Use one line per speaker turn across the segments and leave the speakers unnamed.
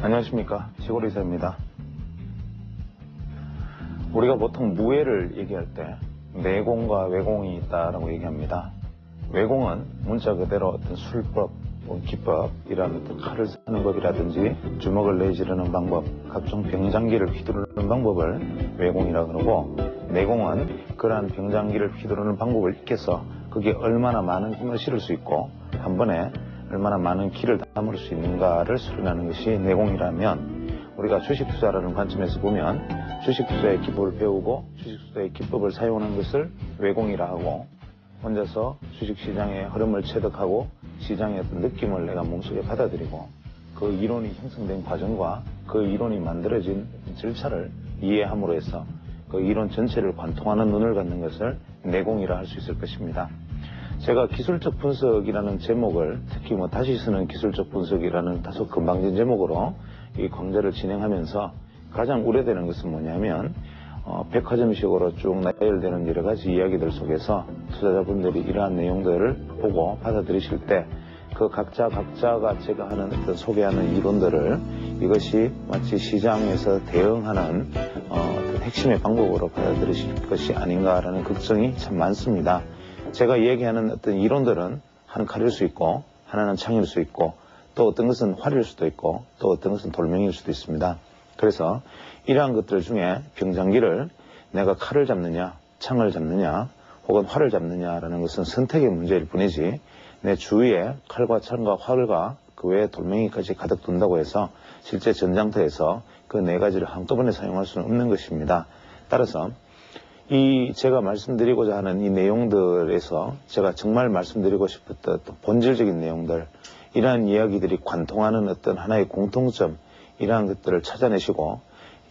안녕하십니까 시골이사입니다. 우리가 보통 무예를 얘기할 때 내공과 외공이 있다라고 얘기합니다. 외공은 문자 그대로 어떤 술법, 뭐 기법이라는 어떤 칼을 쓰는 법이라든지 주먹을 내지르는 방법, 각종 병장기를 휘두르는 방법을 외공이라 그러고 내공은 그러한 병장기를 휘두르는 방법을 익혀서 그게 얼마나 많은 힘을 실을 수 있고 한 번에 얼마나 많은 키를 담을 수 있는가를 수련하는 것이 내공이라면 우리가 주식 투자라는 관점에서 보면 주식 투자의 기법을 배우고 주식 투자의 기법을 사용하는 것을 외공이라 하고 혼자서 주식 시장의 흐름을 체득하고 시장의 어떤 느낌을 내가 몸속에 받아들이고 그 이론이 형성된 과정과 그 이론이 만들어진 절차를 이해함으로 해서 그 이론 전체를 관통하는 눈을 갖는 것을 내공이라 할 수 있을 것입니다. 제가 기술적 분석이라는 제목을 특히 뭐 다시 쓰는 기술적 분석이라는 다소 금방진 제목으로 이 강좌를 진행하면서 가장 우려되는 것은 뭐냐면 어, 백화점식으로 쭉 나열되는 여러 가지 이야기들 속에서 투자자분들이 이러한 내용들을 보고 받아들이실 때 그 각자 각자가 제가 하는 어떤 소개하는 이론들을 이것이 마치 시장에서 대응하는 어, 어떤 핵심의 방법으로 받아들이실 것이 아닌가라는 걱정이 참 많습니다. 제가 얘기하는 어떤 이론들은 한 칼일 수 있고 하나는 창일 수 있고 또 어떤 것은 활일 수도 있고 또 어떤 것은 돌멩이일 수도 있습니다. 그래서 이러한 것들 중에 병장기를 내가 칼을 잡느냐 창을 잡느냐 혹은 활을 잡느냐라는 것은 선택의 문제일 뿐이지 내 주위에 칼과 창과 활과 그 외에 돌멩이까지 가득 둔다고 해서 실제 전장터에서 그 네 가지를 한꺼번에 사용할 수는 없는 것입니다. 따라서 이 제가 말씀드리고자 하는 이 내용들에서 제가 정말 말씀드리고 싶었던 본질적인 내용들 이러한 이야기들이 관통하는 어떤 하나의 공통점 이러한 것들을 찾아내시고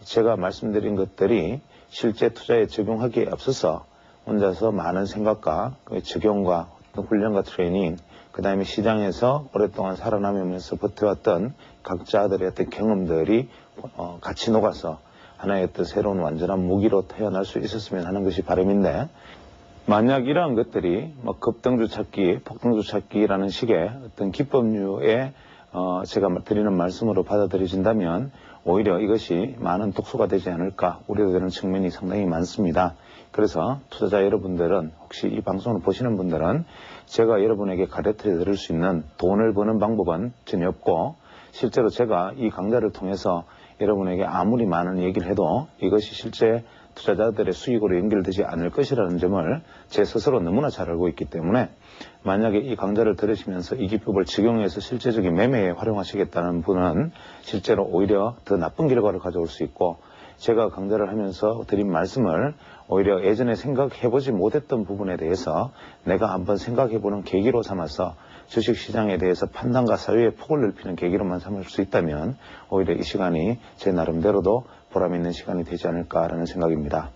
제가 말씀드린 것들이 실제 투자에 적용하기에 앞서서 혼자서 많은 생각과 그 적용과 훈련과 트레이닝 그 다음에 시장에서 오랫동안 살아남으면서 버텨왔던 각자들의 어떤 경험들이 어, 같이 녹아서 하나의 어떤 새로운 완전한 무기로 태어날 수 있었으면 하는 것이 바람인데 만약 이러한 것들이 뭐 급등주 찾기, 폭등주 찾기라는 식의 어떤 기법류의 어 제가 드리는 말씀으로 받아들여진다면 오히려 이것이 많은 독소가 되지 않을까 우려되는 측면이 상당히 많습니다. 그래서 투자자 여러분들은 혹시 이 방송을 보시는 분들은 제가 여러분에게 가르쳐 드릴 수 있는 돈을 버는 방법은 전혀 없고 실제로 제가 이 강좌를 통해서 여러분에게 아무리 많은 얘기를 해도 이것이 실제 투자자들의 수익으로 연결되지 않을 것이라는 점을 제 스스로 너무나 잘 알고 있기 때문에 만약에 이 강좌를 들으시면서 이 기법을 적용해서 실제적인 매매에 활용하시겠다는 분은 실제로 오히려 더 나쁜 결과를 가져올 수 있고 제가 강좌를 하면서 드린 말씀을 오히려 예전에 생각해보지 못했던 부분에 대해서 내가 한번 생각해보는 계기로 삼아서 주식시장에 대해서 판단과 사유의 폭을 넓히는 계기로만 삼을 수 있다면 오히려 이 시간이 제 나름대로도 보람 있는 시간이 되지 않을까라는 생각입니다.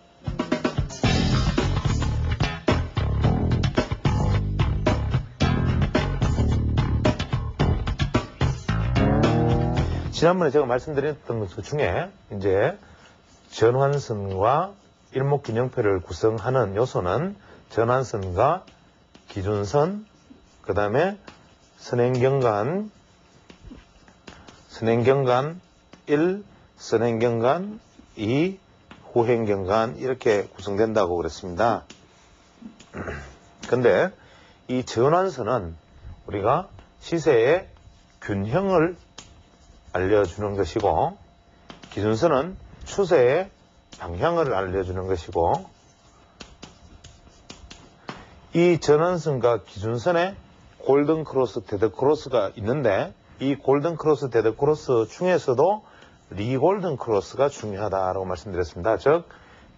지난번에 제가 말씀드렸던 것 중에 이제 전환선과 일목균형표를 구성하는 요소는 전환선과 기준선, 그 다음에 선행경관, 선행경관 1, 선행경관 2, 후행경관 이렇게 구성된다고 그랬습니다. 근데 이 전환선은 우리가 시세의 균형을 알려주는 것이고 기준선은 추세의 방향을 알려주는 것이고 이 전환선과 기준선에 골든 크로스, 데드 크로스가 있는데 이 골든 크로스, 데드 크로스 중에서도 리골든 크로스가 중요하다라고 말씀드렸습니다. 즉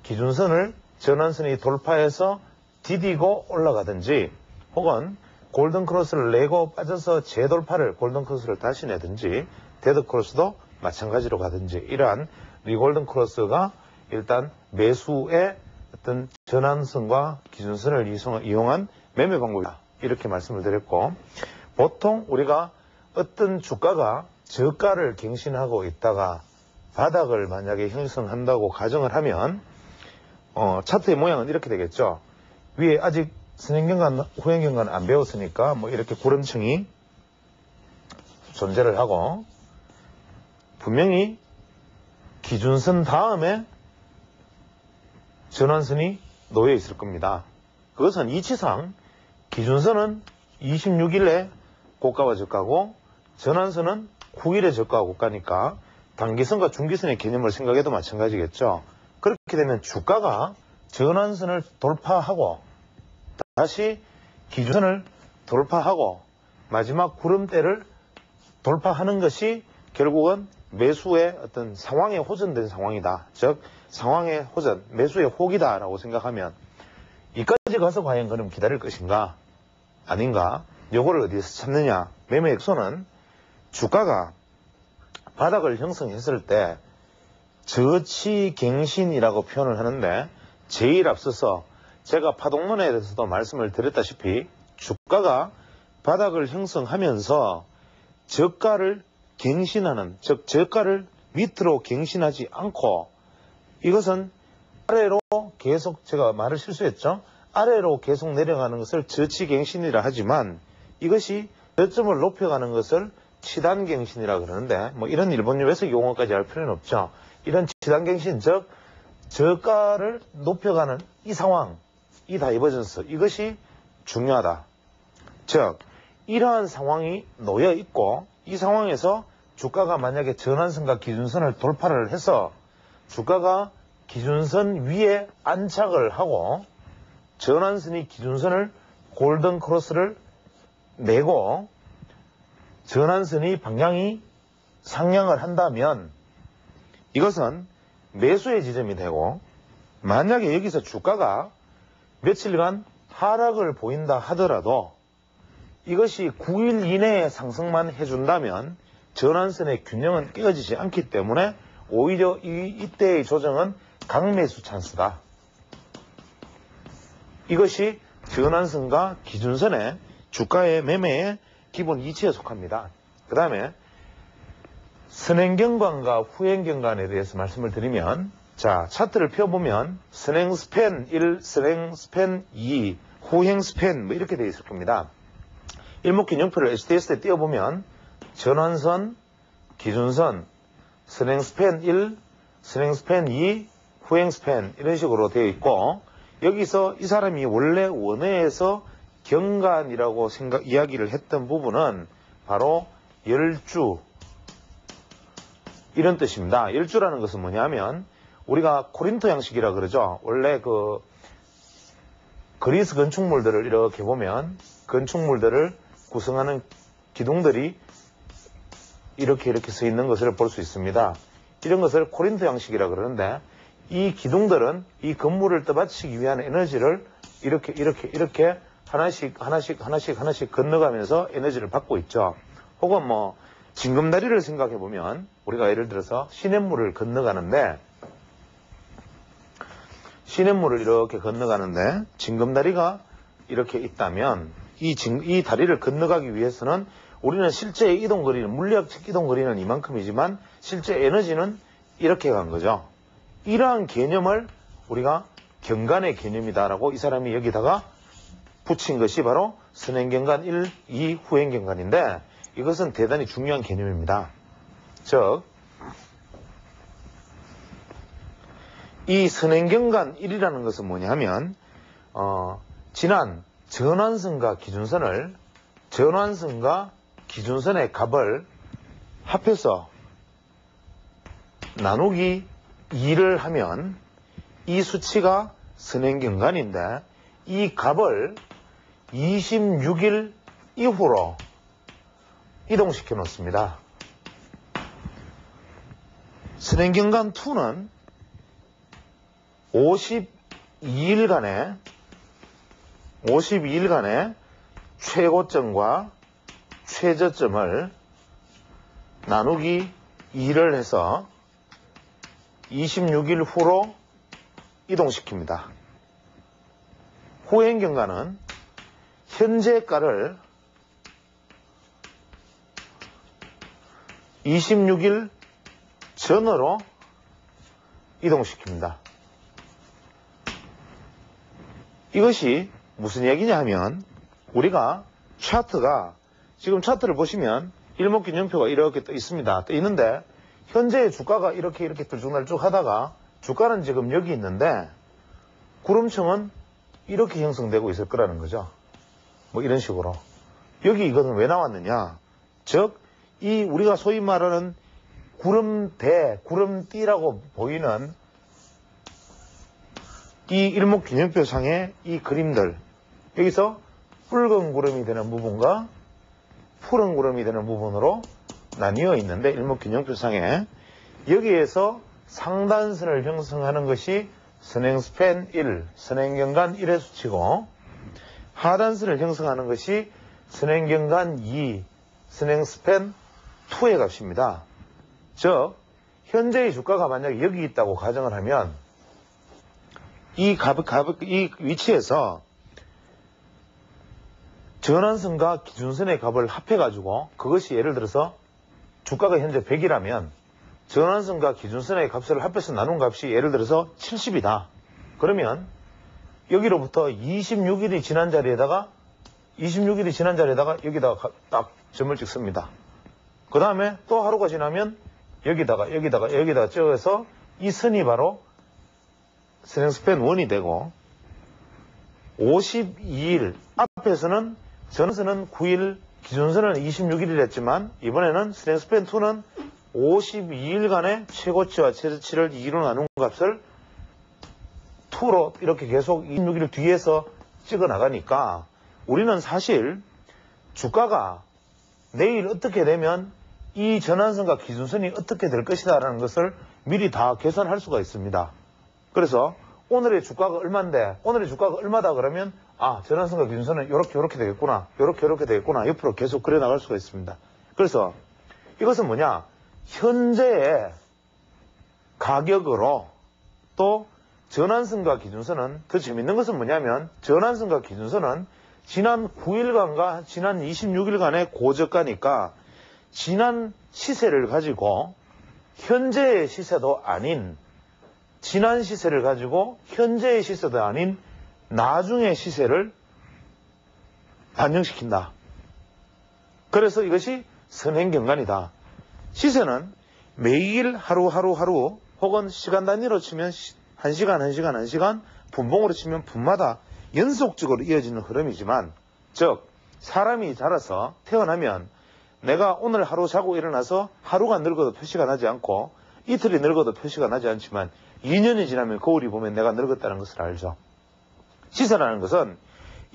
기준선을 전환선이 돌파해서 디디고 올라가든지 혹은 골든 크로스를 내고 빠져서 재돌파를 골든 크로스를 다시 내든지 데드 크로스도 마찬가지로 가든지 이러한 리골든 크로스가 일단 매수의 어떤 전환선과 기준선을 이용한 매매 방법이다. 이렇게 말씀을 드렸고 보통 우리가 어떤 주가가 저가를 갱신하고 있다가 바닥을 만약에 형성한다고 가정을 하면 어, 차트의 모양은 이렇게 되겠죠. 위에 아직 선행경관, 후행경관 안 배웠으니까 뭐 이렇게 구름층이 존재를 하고
분명히 기준선 다음에 전환선이 놓여 있을 겁니다. 그것은 이치상 기준선은 26일에 고가와 저가고 전환선은 9일에 저가와 고가니까 단기선과 중기선의 개념을 생각해도 마찬가지겠죠. 그렇게 되면 주가가 전환선을 돌파하고 다시 기준선을 돌파하고 마지막 구름대를 돌파하는 것이 결국은 매수의 어떤 상황에 호전된 상황이다. 즉 상황의 호전, 매수의 호기다라고 생각하면 이까지 가서 과연 그럼 기다릴 것인가? 아닌가? 요거를 어디서 찾느냐? 매매 액수는 주가가 바닥을 형성했을 때 저치갱신이라고 표현을 하는데 제일 앞서서 제가 파동론에 대해서도 말씀을 드렸다시피 주가가 바닥을 형성하면서 저가를 갱신하는 즉 저가를 밑으로 갱신하지 않고 이것은 아래로 계속 제가 말을 실수했죠. 아래로 계속 내려가는 것을 저치갱신이라 하지만 이것이 저점을 높여가는 것을 치단갱신이라 그러는데 뭐 이런 일본어 외석 용어까지 할 필요는 없죠. 이런 치단갱신 즉 저가를 높여가는 이 상황, 이 divergence 이것이 중요하다. 즉 이러한 상황이 놓여 있고 이 상황에서 주가가 만약에 전환선과 기준선을 돌파를 해서 주가가 기준선 위에 안착을 하고 전환선이 기준선을 골든 크로스를 내고 전환선이 방향이 상향을 한다면 이것은 매수의 지점이 되고 만약에 여기서 주가가 며칠간 하락을 보인다 하더라도 이것이 9일 이내에 상승만 해준다면 전환선의 균형은 깨어지지 않기 때문에 오히려 이, 이때의 조정은 강매수 찬스다. 이것이 전환선과 기준선의 주가의 매매의 기본 이치에 속합니다. 그 다음에 선행경관과 후행경관에 대해서 말씀을 드리면 자 차트를 펴보면 선행 스팬 1, 선행 스팬 2, 후행 스팬 뭐 이렇게 되어 있을 겁니다. 일목균형표를 HDS에 띄워보면 전환선, 기준선, 선행 스팬 1, 선행 스팬 2, 후행 스팬 이런 식으로 되어 있고 여기서 이 사람이 원래 원회에서 경간이라고 생각 이야기를 했던 부분은 바로 열주 이런 뜻입니다. 열주라는 것은 뭐냐면 우리가 코린토 양식이라 그러죠. 원래 그 그리스 건축물들을 이렇게 보면 건축물들을 구성하는 기둥들이 이렇게 이렇게 서 있는 것을 볼 수 있습니다. 이런 것을 코린토 양식이라 그러는데 이 기둥들은 이 건물을 떠받치기 위한 에너지를 이렇게 이렇게 이렇게 하나씩 하나씩 하나씩 하나씩 건너가면서 에너지를 받고 있죠. 혹은 뭐 징검다리를 생각해 보면 우리가 예를 들어서 시냇물을 건너가는데 시냇물을 이렇게 건너가는데 징검다리가 이렇게 있다면 이, 징, 이 다리를 건너가기 위해서는 우리는 실제 이동거리는 물리학적 이동거리는 이만큼이지만 실제 에너지는 이렇게 간 거죠. 이러한 개념을 우리가 경간의 개념이다라고 이 사람이 여기다가 붙인 것이 바로 선행경간 1, 2, 후행경간인데 이것은 대단히 중요한 개념입니다. 즉, 이 선행경간 1이라는 것은 뭐냐 하면, 어, 지난 전환선과 기준선을, 전환선과 기준선의 값을 합해서 나누기 2를 하면 이 수치가 선행경간인데 이 값을 26일 이후로 이동시켜 놓습니다. 선행경간 2는 52일간의 52일간의 최고점과 최저점을 나누기 2를 해서 26일 후로 이동시킵니다. 후행경과는 현재 가를 26일 전으로 이동시킵니다. 이것이 무슨 얘기냐 하면 우리가 차트가 지금 차트를 보시면 일목균형표가 이렇게 떠 있습니다. 떠 있는데 현재 주가가 이렇게 이렇게 들쭉날쭉 하다가 주가는 지금 여기 있는데 구름층은 이렇게 형성되고 있을 거라는 거죠. 뭐 이런 식으로. 여기 이거는 왜 나왔느냐? 즉, 이 우리가 소위 말하는 구름대, 구름띠라고 보이는 이 일목균형표상의 이 그림들. 여기서 붉은 구름이 되는 부분과 푸른 구름이 되는 부분으로 나뉘어 있는데 일목균형표상에 여기에서 상단선을 형성하는 것이 선행스팬 1, 선행경관 1의 수치고 하단선을 형성하는 것이 선행경관 2, 선행스팬 2의 값입니다. 즉 현재의 주가가 만약에 여기 있다고 가정을 하면 이 값, 값, 이 위치에서 전환선과 기준선의 값을 합해가지고 그것이 예를 들어서 주가가 현재 100이라면 전환선과 기준선의 값을 합해서 나눈 값이 예를 들어서 70이다. 그러면 여기로부터 26일이 지난 자리에다가 26일이 지난 자리에다가 여기다가 가- 딱 점을 찍습니다. 그 다음에 또 하루가 지나면 여기다가 여기다가 여기다가 찍어서 이 선이 바로 스랭스팬 1이 되고 52일 앞에서는 전선은 9일 기준선은 26일이 됐지만 이번에는 스랭스팬 2는 52일간의 최고치와 최저치를 2로 나눈 값을 2로 이렇게 계속 26일 뒤에서 찍어 나가니까 우리는 사실 주가가 내일 어떻게 되면 이 전환선과 기준선이 어떻게 될 것이다라는 것을 미리 다 계산할 수가 있습니다. 그래서 오늘의 주가가 얼마인데 오늘의 주가가 얼마다 그러면 아 전환선과 기준선은 이렇게 이렇게 되겠구나. 이렇게 이렇게 되겠구나. 옆으로 계속 그려 나갈 수가 있습니다. 그래서 이것은 뭐냐? 현재의 가격으로 또 전환선과 기준선은 더 재밌는 것은 뭐냐면 전환선과 기준선은 지난 9일간과 지난 26일간의 고저가니까 지난 시세를 가지고 현재의 시세도 아닌 지난 시세를 가지고 현재의 시세도 아닌 나중의 시세를 반영시킨다. 그래서 이것이 선행경관이다. 시세는 매일 하루 하루 하루 혹은 시간 단위로 치면 시- 한 시간 한 시간 한 시간 분봉으로 치면 분마다 연속적으로 이어지는 흐름이지만 즉 사람이 자라서 태어나면 내가 오늘 하루 자고 일어나서 하루가 늙어도 표시가 나지 않고 이틀이 늙어도 표시가 나지 않지만 2년이 지나면 거울이 보면 내가 늙었다는 것을 알죠. 시세라는 것은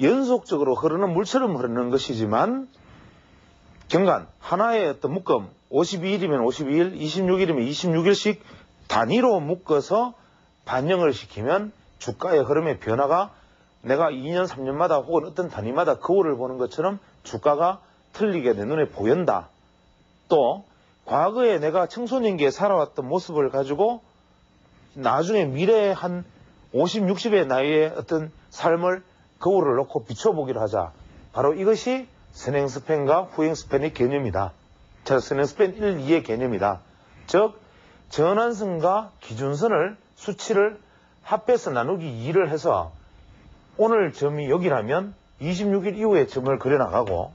연속적으로 흐르는 물처럼 흐르는 것이지만 경간 하나의 어떤 묶음 52일이면 52일, 26일이면 26일씩 단위로 묶어서 반영을 시키면 주가의 흐름의 변화가 내가 2년, 3년마다 혹은 어떤 단위마다 거울을 보는 것처럼 주가가 틀리게 내 눈에 보인다. 또 과거에 내가 청소년기에 살아왔던 모습을 가지고 나중에 미래의 한 50, 60의 나이에 어떤 삶을 거울을 놓고 비춰보기를 하자. 바로 이것이 선행 스팬과 후행 스팬의 개념이다. 자, 선행 스팬 1, 2의 개념이다. 즉, 전환선과 기준선을 수치를 합해서 나누기 2를 해서 오늘 점이 여기라면 26일 이후에 점을 그려나가고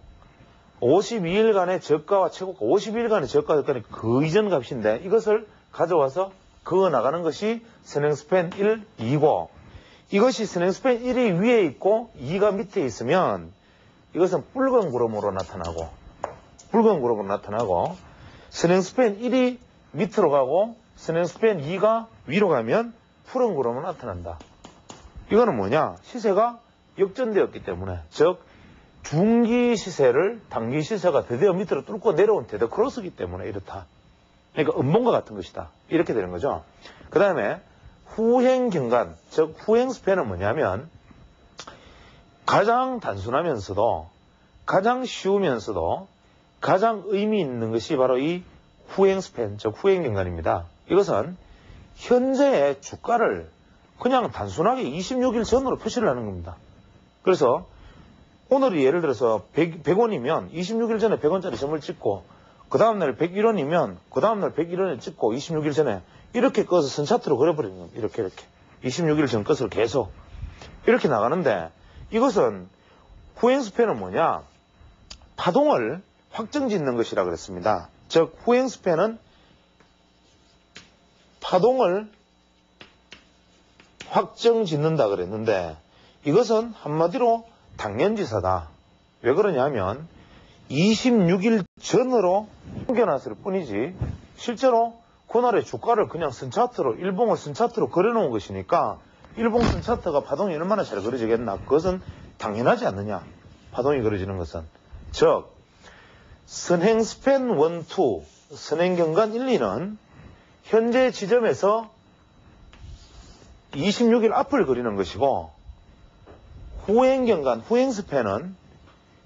52일간의 저가와 최고가 52일간의 저가 저가는 그 이전 값인데 이것을 가져와서 그어 나가는 것이 선행 스팬 1, 2고 이것이 선행스팬 1이 위에 있고 2가 밑에 있으면 이것은 붉은 구름으로 나타나고 붉은 구름으로 나타나고 선행스팬 1이 밑으로 가고 선행스팬 2가 위로 가면 푸른 구름으로 나타난다. 이거는 뭐냐? 시세가 역전되었기 때문에 즉 중기 시세를 단기 시세가 드디어 밑으로 뚫고 내려온 데드 크로스기 때문에 이렇다. 그러니까 음봉과 같은 것이다. 이렇게 되는 거죠. 그 다음에 후행 경관, 즉 후행 span은 뭐냐면 가장 단순하면서도 가장 쉬우면서도 가장 의미 있는 것이 바로 이 후행 스팬, 즉 후행 경관입니다. 이것은 현재의 주가를 그냥 단순하게 26일 전으로 표시를 하는 겁니다. 그래서 오늘이 예를 들어서 100, 100원이면 26일 전에 100원짜리 점을 찍고 그 다음날 101원이면 그 다음날 101원을 찍고 26일 전에 이렇게 꺼서 선차트로 그려버리는 겁니다. 이렇게 이렇게 26일 전 것을 계속 이렇게 나가는데 이것은 후행스팬은 뭐냐 파동을 확정 짓는 것이라 그랬습니다. 즉 후행스팬은 파동을 확정 짓는다 그랬는데 이것은 한마디로 당연지사다. 왜 그러냐면 26일 전으로 숨겨놨을 뿐이지 실제로 그날의 주가를 그냥 선차트로 일봉을 선차트로 그려놓은 것이니까 일봉 선차트가 파동이 얼마나 잘 그려지겠나. 그것은 당연하지 않느냐. 파동이 그려지는 것은. 즉 선행 스팬 1, 2 선행 경간 1, 2는 현재 지점에서 26일 앞을 그리는 것이고 후행 경간 후행 스팬은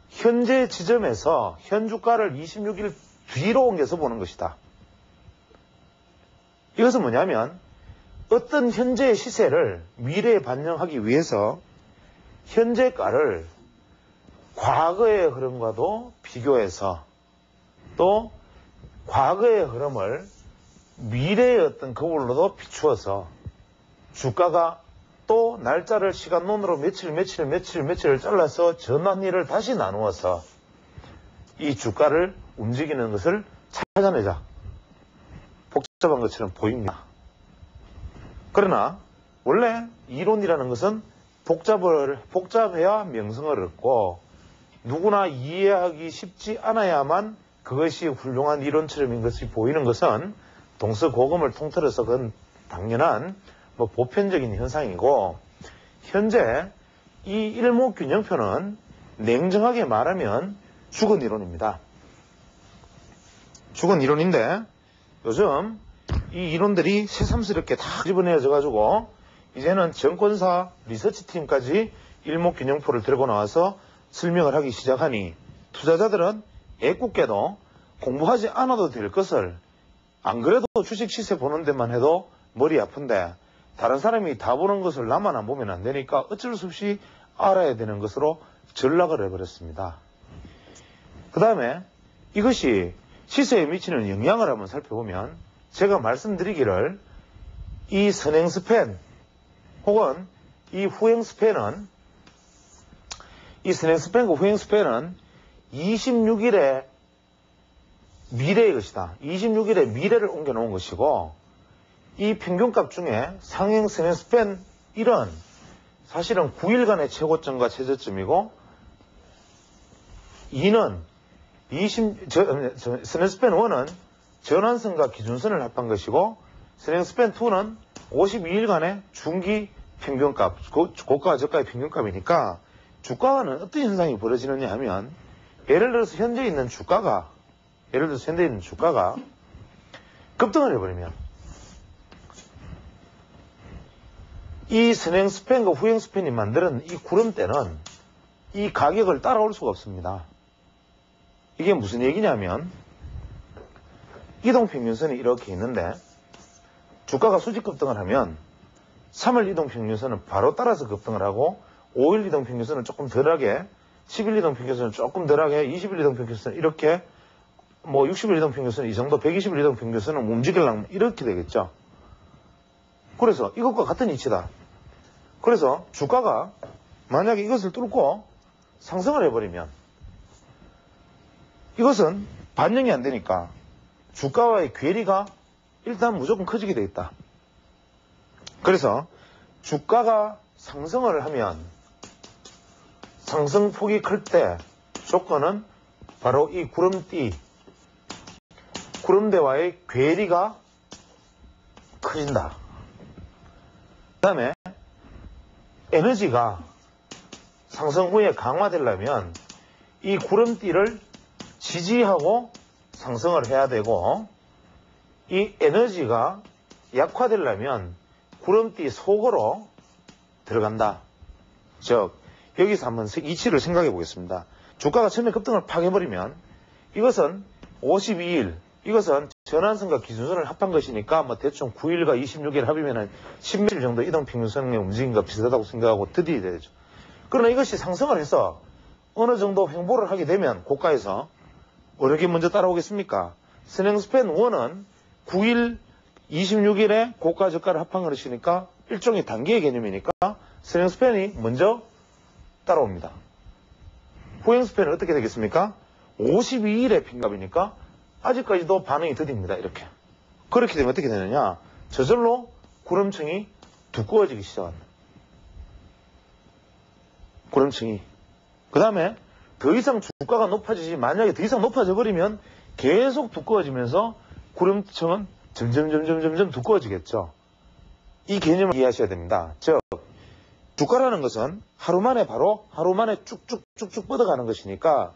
현재 지점에서 현 주가를 26일 뒤로 옮겨서 보는 것이다. 이것은 뭐냐면 어떤 현재의 시세를 미래에 반영하기 위해서 현재가를 과거의 흐름과도 비교해서 또 과거의 흐름을 미래의 어떤 거울로도 비추어서 주가가 또 날짜를 시간론으로 며칠 며칠 며칠 며칠을 잘라서 전환일을 다시 나누어서 이 주가를 움직이는 것을 찾아내자. 복잡한 것처럼 보입니다. 그러나 원래 이론이라는 것은 복잡을 복잡해야 명성을 얻고 누구나 이해하기 쉽지 않아야만 그것이 훌륭한 이론처럼인 것이 보이는 것은 동서고금을 통틀어서 그건 당연한 뭐 보편적인 현상이고 현재 이 일목균형표는 냉정하게 말하면 죽은 이론입니다. 죽은 이론인데 요즘 이 이론들이 새삼스럽게 다 집어내어져 가지고 이제는 정권사 리서치 팀까지 일목균형표를 들고 나와서 설명을 하기 시작하니 투자자들은 애꿎게도 공부하지 않아도 될 것을 안 그래도 주식 시세 보는 데만 해도 머리 아픈데 다른 사람이 다 보는 것을 나만 안 보면 안 되니까 어쩔 수 없이 알아야 되는 것으로 전락을 해버렸습니다. 그 다음에 이것이 시세에 미치는 영향을 한번 살펴보면 제가 말씀드리기를 이 선행 스팬 혹은 이 후행 스팬은 이 선행 스팬과 후행 스팬은 26일의 미래의 것이다. 26일의 미래를 옮겨 놓은 것이고 이 평균값 중에 상행 선행 스팬 1은 사실은 9일간의 최고점과 최저점이고 2는 20, 저, 저, 스냅 스팬 1은 전환선과 기준선을 합한 것이고, 스냅 스팬 2는 52일간의 중기 평균값, 고, 고가와 저가의 평균값이니까, 주가는 어떤 현상이 벌어지느냐 하면, 예를 들어서 현재 있는 주가가, 예를 들어서 현재 있는 주가가 급등을 해버리면, 이 선행 스팬과 후행 스팬이 만드는 이 구름대는 이 가격을 따라올 수가 없습니다. 이게 무슨 얘기냐면 이동평균선이 이렇게 있는데 주가가 수직 급등을 하면 3일 이동평균선은 바로 따라서 급등을 하고 5일 이동평균선은 조금 덜하게 10일 이동평균선은 조금 덜하게 20일 이동평균선은 이렇게 뭐 60일 이동평균선은 이 정도 120일 이동평균선은 움직이려면 이렇게 되겠죠. 그래서 이것과 같은 이치다. 그래서 주가가 만약에 이것을 뚫고 상승을 해버리면 이것은 반영이 안 되니까 주가와의 괴리가 일단 무조건 커지게 돼 있다. 그래서 주가가 상승을 하면 상승폭이 클 때 조건은 바로 이 구름띠, 구름대와의 괴리가 커진다. 그 다음에 에너지가 상승 후에 강화되려면 이 구름띠를 지지하고 상승을 해야 되고 이 에너지가 약화되려면 구름띠 속으로 들어간다. 즉 여기서 한번 이치를 생각해 보겠습니다. 주가가 처음에 급등을 파괴해버리면 이것은 52일 이것은 전환선과 기준선을 합한 것이니까 뭐 대충 9일과 26일 합이면 10일 정도 이동평균선의 움직임과 비슷하다고 생각하고 드디어 되죠. 그러나 이것이 상승을 해서 어느 정도 횡보를 하게 되면 고가에서 어떻게 먼저 따라오겠습니까? 스냉스팬 1은 9일, 26일에 고가 저가를 합한 것이니까 일종의 단계의 개념이니까 스냉스팬이 먼저 따라옵니다. 후행스팬은 어떻게 되겠습니까? 52일의 빈값이니까 아직까지도 반응이 더딥니다. 이렇게. 그렇게 되면 어떻게 되느냐? 저절로 구름층이 두꺼워지기 시작합니다. 구름층이. 그 다음에 더 이상 주가가 높아지지, 만약에 더 이상 높아져 버리면 계속 두꺼워지면서 구름층은 점점, 점점, 점점 두꺼워지겠죠. 이 개념을 이해하셔야 됩니다. 즉, 주가라는 것은 하루 만에 바로 하루 만에 쭉쭉쭉쭉 뻗어가는 것이니까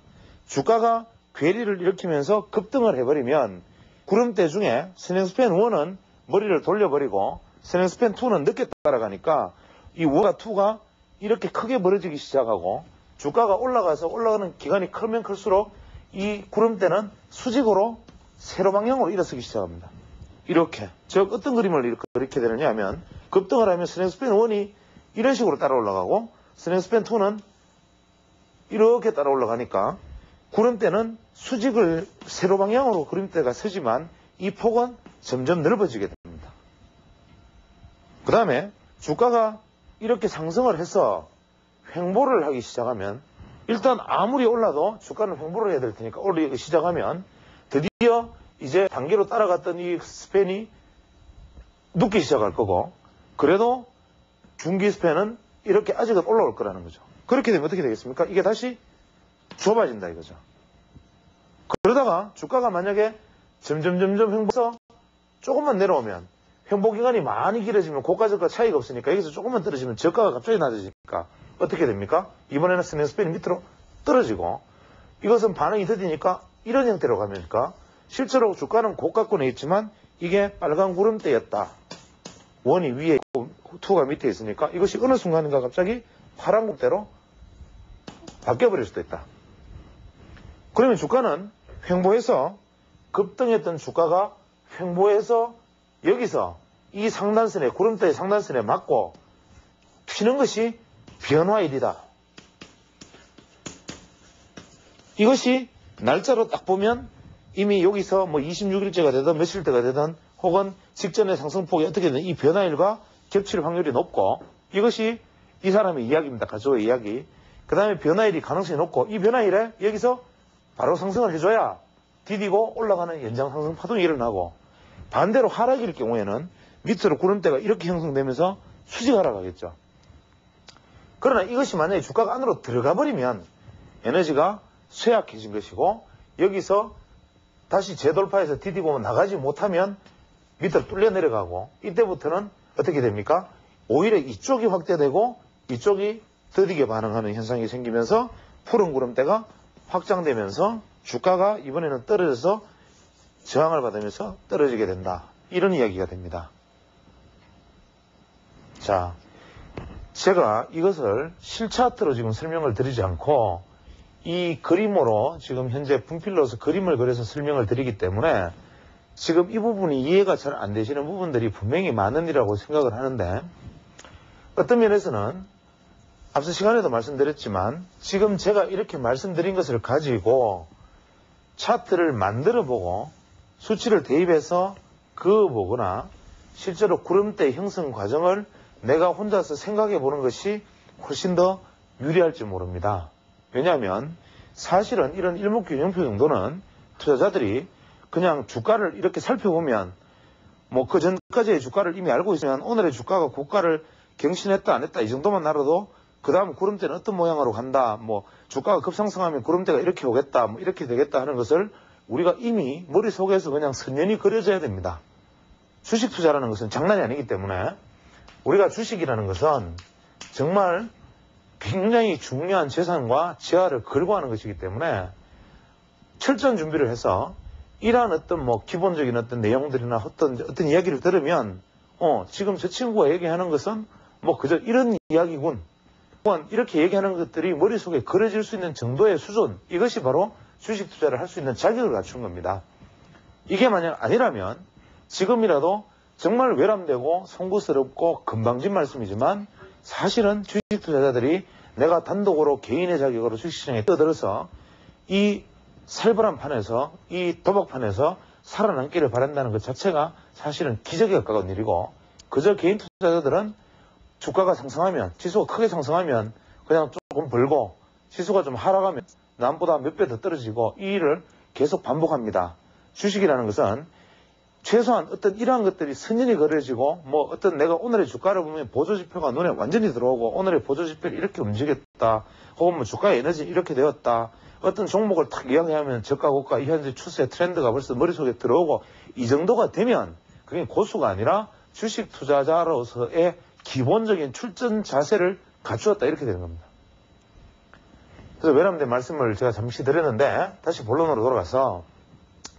주가가 괴리를 일으키면서 급등을 해버리면 구름대 중에 스낵스팬 1은 머리를 돌려버리고 스낵스팬 2는 늦게 따라가니까 이 1과 2가 이렇게 크게 벌어지기 시작하고 주가가 올라가서 올라가는 기간이 크면 클수록 이 구름대는 수직으로 세로 방향으로 일어서기 시작합니다. 이렇게. 즉, 어떤 그림을 이렇게 되느냐 하면 급등을 하면 스낵스팬 1이 이런 식으로 따라 올라가고 스낵스팬 2는 이렇게 따라 올라가니까 구름대는 수직을 세로 방향으로 구름대가 서지만 이 폭은 점점 넓어지게 됩니다. 그 다음에 주가가 이렇게 상승을 해서 횡보를 하기 시작하면 일단 아무리 올라도 주가는 횡보를 해야 될 테니까 올리기 시작하면 드디어 이제 단계로 따라갔던 이 스팬이 눕기 시작할 거고 그래도 중기 스팬은 이렇게 아직은 올라올 거라는 거죠. 그렇게 되면 어떻게 되겠습니까? 이게 다시 좁아진다 이거죠. 그러다가 주가가 만약에 점점 점점 횡보해서 조금만 내려오면 횡보 기간이 많이 길어지면 고가 저가 차이가 없으니까 여기서 조금만 떨어지면 저가가 갑자기 낮아지니까 어떻게 됩니까? 이번에는 스낸스펜이 밑으로 떨어지고 이것은 반응이 더디니까 이런 형태로 가면니까 실제로 주가는 고가권에 있지만 이게 빨간 구름대였다. 원이 위에 있고 투가 밑에 있으니까 이것이 어느 순간인가 갑자기 파란 구름대로 바뀌어버릴 수도 있다. 그러면 주가는 횡보해서 급등했던 주가가 횡보해서 여기서 이 상단선에 구름대의 상단선에 맞고 튀는 것이 변화일이다. 이것이 날짜로 딱 보면 이미 여기서 뭐 26일째가 되든 며칠째가 되든 혹은 직전의 상승폭이 어떻게 되든 이 변화일과 겹칠 확률이 높고 이것이 이 사람의 이야기입니다. 가조의 이야기. 그 다음에 변화일이 가능성이 높고 이 변화일에 여기서 바로 상승을 해줘야 디디고 올라가는 연장 상승 파동이 일어나고 반대로 하락일 경우에는 밑으로 구름대가 이렇게 형성되면서 수직 하락하겠죠. 그러나 이것이 만약에 주가가 안으로 들어가 버리면 에너지가 쇠약해진 것이고 여기서 다시 재돌파해서 디디고 나가지 못하면 밑으로 뚫려 내려가고 이때부터는 어떻게 됩니까? 오히려 이쪽이 확대되고 이쪽이 더디게 반응하는 현상이 생기면서 푸른 구름대가 확장되면서 주가가 이번에는 떨어져서 저항을 받으면서 떨어지게 된다. 이런 이야기가 됩니다. 자, 제가 이것을 실차트로 지금 설명을 드리지 않고 이 그림으로 지금 현재 분필로서 그림을 그려서 설명을 드리기 때문에 지금 이 부분이 이해가 잘 안 되시는 부분들이 분명히 많으리라고 생각을 하는데 어떤 면에서는 앞서 시간에도 말씀드렸지만 지금 제가 이렇게 말씀드린 것을 가지고 차트를 만들어 보고 수치를 대입해서 그어보거나 실제로 구름대 형성 과정을 내가 혼자서 생각해 보는 것이 훨씬 더 유리할지 모릅니다. 왜냐하면 사실은 이런 일목균형표 정도는 투자자들이 그냥 주가를 이렇게 살펴보면 뭐 그 전까지의 주가를 이미 알고 있으면 오늘의 주가가 고가를 경신했다 안 했다 이 정도만 알아도 그 다음 구름대는 어떤 모양으로 간다 뭐 주가가 급상승하면 구름대가 이렇게 오겠다 뭐 이렇게 되겠다 하는 것을 우리가 이미 머릿속에서 그냥 선연히 그려져야 됩니다. 주식 투자라는 것은 장난이 아니기 때문에 우리가 주식이라는 것은 정말 굉장히 중요한 재산과 재화를 걸고 하는 것이기 때문에 철저한 준비를 해서 이러한 어떤 뭐 기본적인 어떤 내용들이나 어떤 어떤 이야기를 들으면 어 지금 저 친구가 얘기하는 것은 뭐 그저 이런 이야기군 이렇게 얘기하는 것들이 머릿속에 그려질 수 있는 정도의 수준 이것이 바로 주식 투자를 할 수 있는 자격을 갖춘 겁니다. 이게 만약 아니라면 지금이라도 정말 외람되고 송구스럽고 금방진 말씀이지만 사실은 주식 투자자들이 내가 단독으로 개인의 자격으로 주식시장에 떠들어서 이 살벌한 판에서 이 도박판에서 살아남기를 바란다는 것 자체가 사실은 기적에 가까운 일이고 그저 개인 투자자들은 주가가 상승하면 지수가 크게 상승하면 그냥 조금 벌고 지수가 좀 하락하면 남보다 몇 배 더 떨어지고 이 일을 계속 반복합니다. 주식이라는 것은 최소한 어떤 이러한 것들이 선연이 그려지고 뭐 어떤 내가 오늘의 주가를 보면 보조지표가 눈에 완전히 들어오고 오늘의 보조지표를 이렇게 움직였다. 혹은 뭐 주가의 에너지 이렇게 되었다. 어떤 종목을 탁 이야기하면 저가 고가 이 현재 추세 트렌드가 벌써 머릿속에 들어오고 이 정도가 되면 그게 고수가 아니라 주식 투자자로서의 기본적인 출전 자세를 갖추었다. 이렇게 되는 겁니다. 그래서 외람된 말씀을 제가 잠시 드렸는데 다시 본론으로 돌아가서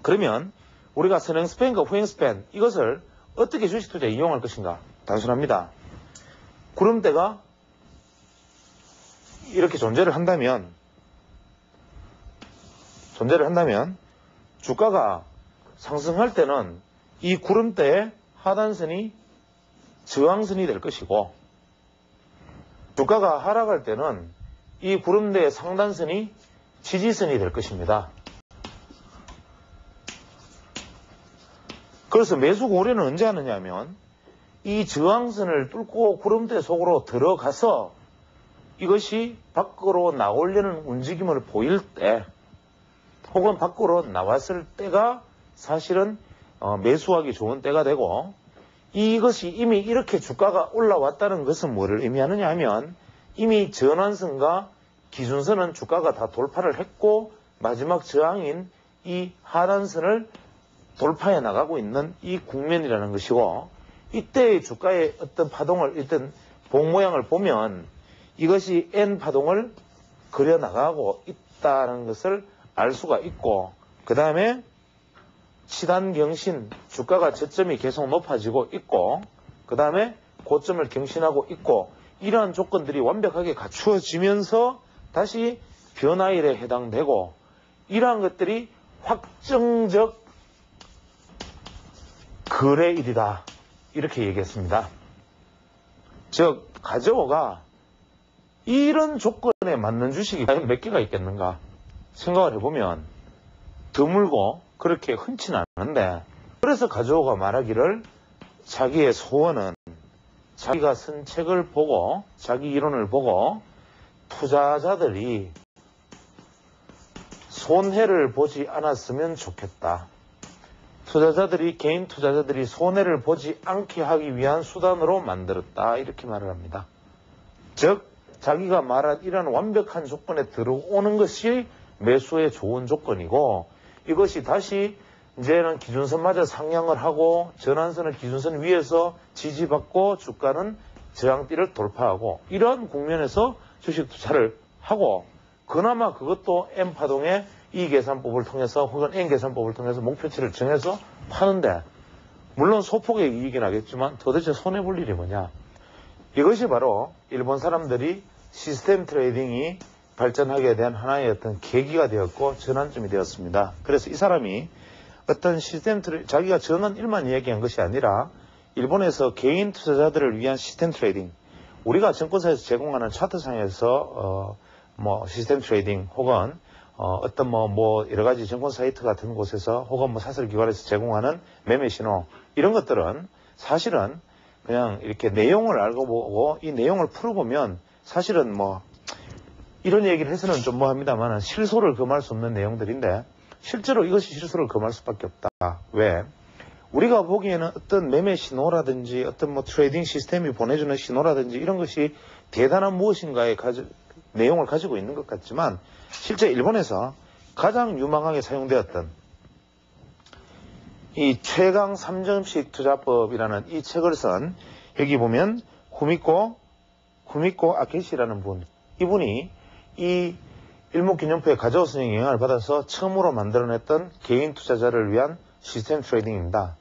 그러면 우리가 선행 스팬과 후행 스팬 이것을 어떻게 주식 투자에 이용할 것인가 단순합니다. 구름대가 이렇게 존재를 한다면 존재를 한다면 주가가 상승할 때는 이 구름대의 하단선이 저항선이 될 것이고 주가가 하락할 때는 이 구름대의 상단선이 지지선이 될 것입니다. 그래서 매수 고려는 언제 하느냐 하면 이 저항선을 뚫고 구름대 속으로 들어가서 이것이 밖으로 나오려는 움직임을 보일 때 혹은 밖으로 나왔을 때가 사실은 어, 매수하기 좋은 때가 되고 이것이 이미 이렇게 주가가 올라왔다는 것은 뭐를 의미하느냐 하면 이미 전환선과 기준선은 주가가 다 돌파를 했고 마지막 저항인 이 하단선을 돌파해 나가고 있는 이 국면이라는 것이고 이때의 주가의 어떤 파동을 일단 봉 모양을 보면 이것이 N 파동을 그려 나가고 있다는 것을 알 수가 있고 그 다음에 치단 경신 주가가 저점이 계속 높아지고 있고 그 다음에 고점을 경신하고 있고 이러한 조건들이 완벽하게 갖추어지면서 다시 변화일에 해당되고 이러한 것들이 확정적 거래 일이다 이렇게 얘기했습니다. 즉 가져오가 이런 조건에 맞는 주식이 과연 몇 개가 있겠는가 생각을 해보면 드물고 그렇게 흔치는 않은데 그래서 가져오가 말하기를 자기의 소원은 자기가 쓴 책을 보고 자기 이론을 보고 투자자들이 손해를 보지 않았으면 좋겠다. 투자자들이 개인 투자자들이 손해를 보지 않게 하기 위한 수단으로 만들었다 이렇게 말을 합니다. 즉 자기가 말한 이런 완벽한 조건에 들어오는 것이 매수의 좋은 조건이고 이것이 다시 이제는 기준선마저 상향을 하고 전환선을 기준선 위에서 지지받고 주가는 저항띠를 돌파하고 이런 국면에서 주식 투자를 하고 그나마 그것도 M파동의 이 계산법을 통해서 혹은 N 계산법을 통해서 목표치를 정해서 파는데 물론 소폭의 이익이 나겠지만 도대체 손해볼 일이 뭐냐 이것이 바로 일본 사람들이 시스템 trading이 발전하게 된 하나의 어떤 계기가 되었고 전환점이 되었습니다. 그래서 이 사람이 어떤 시스템 트레 자기가 전원 일만 이야기한 것이 아니라 일본에서 개인 투자자들을 위한 시스템 trading 우리가 증권사에서 제공하는 차트상에서 어, 뭐 시스템 trading 혹은 어, 떤 뭐 뭐 여러 가지 증권 사이트 같은 곳에서 혹은 뭐 사설 기관에서 제공하는 매매 신호 이런 것들은 사실은 그냥 이렇게 내용을 알고 보고 이 내용을 풀어보면 사실은 뭐 이런 얘기를 해서는 좀 뭐 합니다만 실소를 금할 수 없는 내용들인데 실제로 이것이 실소를 금할 수밖에 없다. 왜? 우리가 보기에는 어떤 매매 신호라든지 어떤 뭐 trading 시스템이 보내주는 신호라든지 이런 것이 대단한 무엇인가의 가지, 내용을 가지고 있는 것 같지만 실제 일본에서 가장 유망하게 사용되었던 이 최강 3점식 투자법이라는 이 책을 쓴 여기 보면 후미코 후미코 아케시라는 분 이분이 이 일목균형표의 가져오 선생의 영향을 받아서 처음으로 만들어냈던 개인 투자자를 위한 시스템 trading입니다.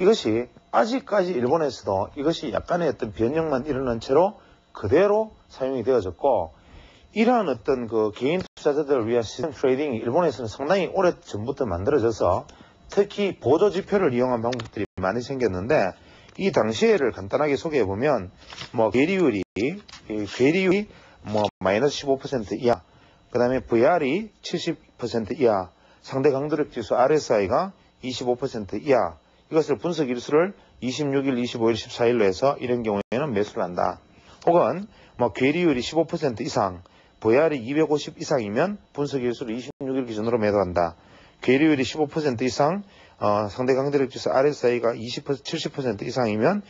이것이 아직까지 일본에서도 이것이 약간의 어떤 변형만 일어난 채로 그대로 사용이 되어졌고 이러한 어떤 그 개인 투자자들을 위한 시스템 trading이 일본에서는 상당히 오래 전부터 만들어져서 특히 보조 지표를 이용한 방법들이 많이 생겼는데 이 당시에를 간단하게 소개해 보면 뭐 괴리율이 이 괴리율이 뭐 마이너스 15% 이하 그 다음에 VR이 70% 이하 상대 강도력 지수 RSI가 25% 이하 이것을 분석 일수를 26일, 25일, 14일로 해서 이런 경우에는 매수를 한다. 혹은 뭐 괴리율이 15% 이상 VR이 250 이상이면 분석 일수를 26일 기준으로 매도한다. 괴리율이 15% 이상 어, 상대 강대력 지수 RSI가 20% 70% 이상이면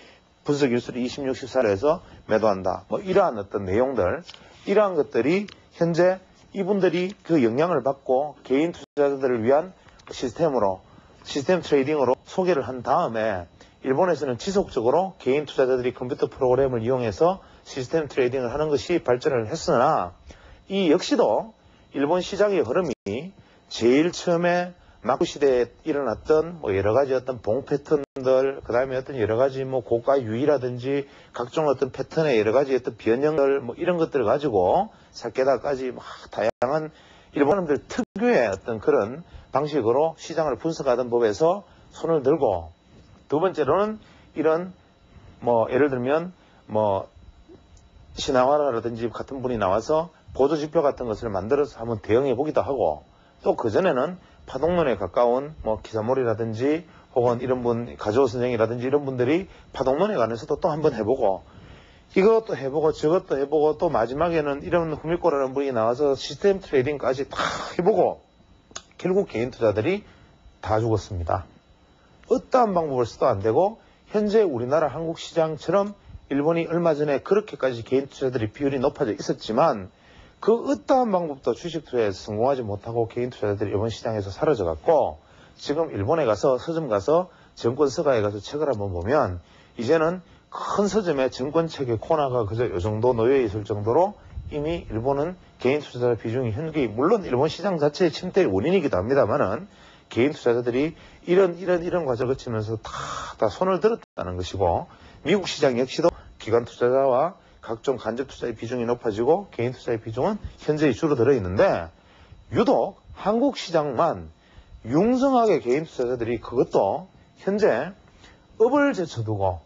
분석 일수를 26, 14에서 매도한다. 뭐 이러한 어떤 내용들, 이러한 것들이 현재 이분들이 그 영향을 받고 개인 투자자들을 위한 시스템으로 시스템 트레이딩으로 소개를 한 다음에 일본에서는 지속적으로 개인 투자자들이 컴퓨터 프로그램을 이용해서 시스템 trading을 하는 것이 발전을 했으나 이 역시도 일본 시장의 흐름이 제일 처음에 막부 시대에 일어났던 뭐 여러 가지 어떤 봉 패턴들, 그 다음에 어떤 여러 가지 뭐 고가 놀이라든지 각종 어떤 패턴의 여러 가지 어떤 변형들 뭐 이런 것들을 가지고 사케다까지 막 다양한 일본인들 특유의 어떤 그런 방식으로 시장을 분석하던 법에서 손을 들고 두 번째로는 이런 뭐 예를 들면 뭐 신화화라든지 같은 분이 나와서 보조지표 같은 것을 만들어서 한번 대응해 보기도 하고 또 그전에는 파동론에 가까운 뭐 기사몰이라든지 혹은 이런 분 가조 선생이라든지 이런 분들이 파동론에 관해서도 또 한번 해보고 이것도 해보고 저것도 해보고 또 마지막에는 이런 후미코라는 분이 나와서 시스템 트레이딩까지 다 해보고 결국 개인 투자들이 다 죽었습니다. 어떠한 방법을 써도 안 되고 현재 우리나라 한국 시장처럼 일본이 얼마 전에 그렇게까지 개인 투자들이 비율이 높아져 있었지만 그 어떠한 방법도 주식 투자에서 성공하지 못하고 개인 투자자들이 이번 시장에서 사라져 갔고 지금 일본에 가서 서점 가서 정권 서가에 가서 책을 한번 보면 이제는 큰 서점에 정권 책의 코너가 그저 이 정도 놓여 있을 정도로 이미 일본은 개인 투자자 비중이 현기 물론 일본 시장 자체의 침대의 원인이기도 합니다만은 개인 투자자들이 이런 이런 이런 과정을 거치면서 다, 다 손을 들었다는 것이고 미국 시장 역시도 기관 투자자와 각종 간접 투자의 비중이 높아지고 개인 투자의 비중은 현저히 줄어들어 있는데 유독 한국 시장만 융성하게 개인 투자자들이 그것도 현재 업을 제쳐두고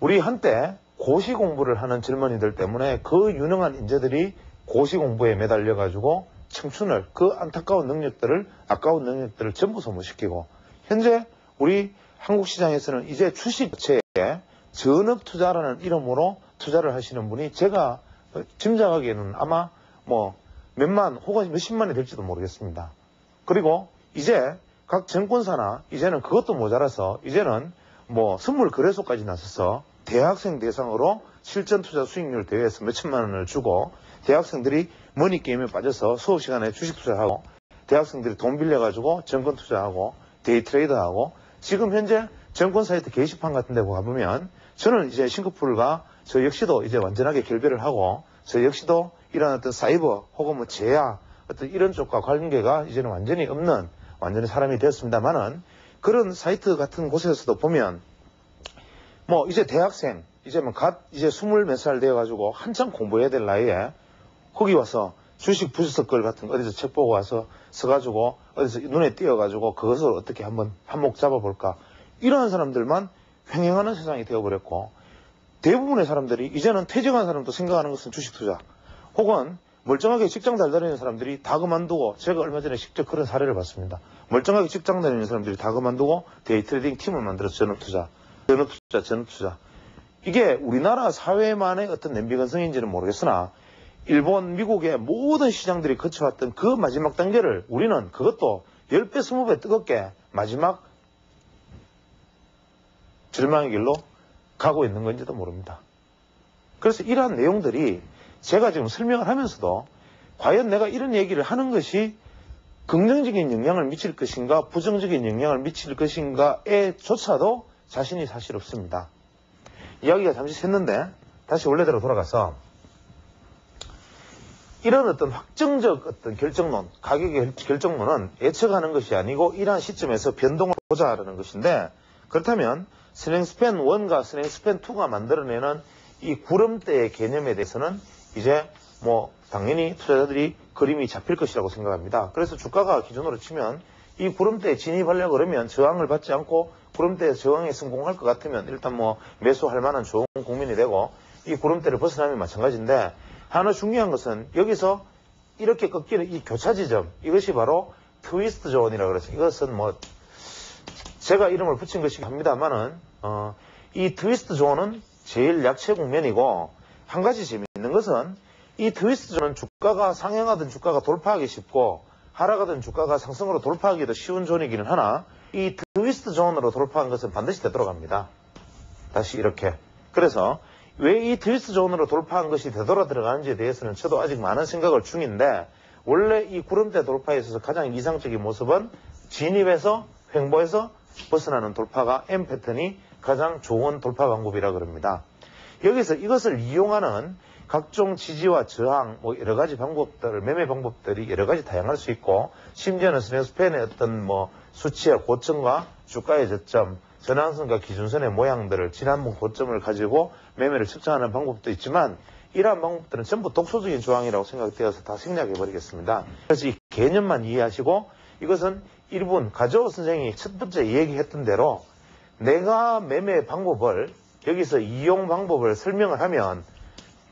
우리 한때 고시 공부를 하는 젊은이들 때문에 그 유능한 인재들이 고시 공부에 매달려 가지고 청춘을 그 안타까운 능력들을 아까운 능력들을 전부 소모시키고 현재 우리 한국 시장에서는 이제 주식 자체에 전업 투자라는 이름으로 투자를 하시는 분이 제가 짐작하기에는 아마 뭐 몇만 혹은 몇십만이 될지도 모르겠습니다. 그리고 이제 각 증권사나 이제는 그것도 모자라서 이제는 뭐 선물 거래소까지 나서서 대학생 대상으로 실전 투자 수익률 대회에서 몇천만 원을 주고 대학생들이 money game에 빠져서 수업 시간에 주식 투자하고 대학생들이 돈 빌려가지고 증권 투자하고 day trader하고 지금 현재 증권 사이트 게시판 같은 데 가보면 저는 이제 싱가포르가 저 역시도 이제 완전하게 결별을 하고 저 역시도 이런 어떤 사이버 혹은 뭐 재야 어떤 이런 쪽과 관계가 이제는 완전히 없는 완전히 사람이 되었습니다만은 그런 사이트 같은 곳에서도 보면 뭐 이제 대학생 이제 뭐갓 이제 스물 몇 살 되어가지고 한참 공부해야 될 나이에 거기 와서 주식 분석글 같은 거 어디서 책 보고 와서 써가지고 어디서 눈에 띄어가지고 그것을 어떻게 한번 한몫 잡아볼까? 이러한 사람들만 횡행하는 세상이 되어버렸고 대부분의 사람들이 이제는 퇴직한 사람도 생각하는 것은 주식 투자 혹은 멀쩡하게 직장 잘 다니는 사람들이 다 그만두고 제가 얼마 전에 직접 그런 사례를 봤습니다. 멀쩡하게 직장 다니는 사람들이 다 그만두고 day trading 팀을 만들어서 전업 투자, 전업 투자, 전업 투자. 이게 우리나라 사회만의 어떤 냄비근성인지는 모르겠으나 일본, 미국의 모든 시장들이 거쳐왔던 그 마지막 단계를 우리는 그것도 10배, 20배 뜨겁게 마지막 절망의 길로 가고 있는 건지도 모릅니다. 그래서 이러한 내용들이 제가 지금 설명을 하면서도 과연 내가 이런 얘기를 하는 것이 긍정적인 영향을 미칠 것인가 부정적인 영향을 미칠 것인가에 조차도 자신이 사실 없습니다. 이야기가 잠시 샜는데 다시 원래대로 돌아가서 이런 어떤 확정적 어떤 결정론, 가격의 결정론은 예측하는 것이 아니고 이러한 시점에서 변동을 보자라는 것인데 그렇다면 스낵스팬 1과 스낵스팬 2가 만들어내는 이 구름대의 개념에 대해서는 이제 뭐 당연히 투자자들이 그림이 잡힐 것이라고 생각합니다. 그래서 주가가 기존으로 치면 이 구름대에 진입하려고 그러면 저항을 받지 않고 구름대에 저항에 성공할 것 같으면 일단 뭐 매수할 만한 좋은 국민이 되고 이 구름대를 벗어나면 마찬가지인데 하나 중요한 것은 여기서 이렇게 꺾이는 이 교차 지점 이것이 바로 twist zone이라고 그러죠. 이것은 뭐 제가 이름을 붙인 것이긴 합니다만은 어, 이 twist zone은 제일 약체 국면이고 한 가지 재미있는 것은 이 twist zone은 주가가 상향하던 주가가 돌파하기 쉽고 하락하던 주가가 상승으로 돌파하기도 쉬운 zone이기는 하나 이 twist zone으로 돌파한 것은 반드시 되돌아갑니다. 다시 이렇게. 그래서 왜 이 twist zone으로 돌파한 것이 되돌아 들어가는지에 대해서는 저도 아직 많은 생각을 중인데 원래 이 구름대 돌파에 있어서 가장 이상적인 모습은 진입해서 횡보해서 벗어나는 돌파가 M 패턴이 가장 좋은 돌파 방법이라 그럽니다. 여기서 이것을 이용하는 각종 지지와 저항, 뭐 여러 가지 방법들, 매매 방법들이 여러 가지 다양할 수 있고, 심지어는 스탠스펜의 어떤 뭐 수치의 고점과 주가의 저점, 전환선과 기준선의 모양들을 지난번 고점을 가지고 매매를 측정하는 방법도 있지만, 이러한 방법들은 전부 독소적인 조항이라고 생각되어서 다 생략해 버리겠습니다. 그래서 이 개념만 이해하시고, 이것은 1분 가조 선생이 첫 번째 얘기했던 대로 내가 매매 방법을 여기서 이용 방법을 설명을 하면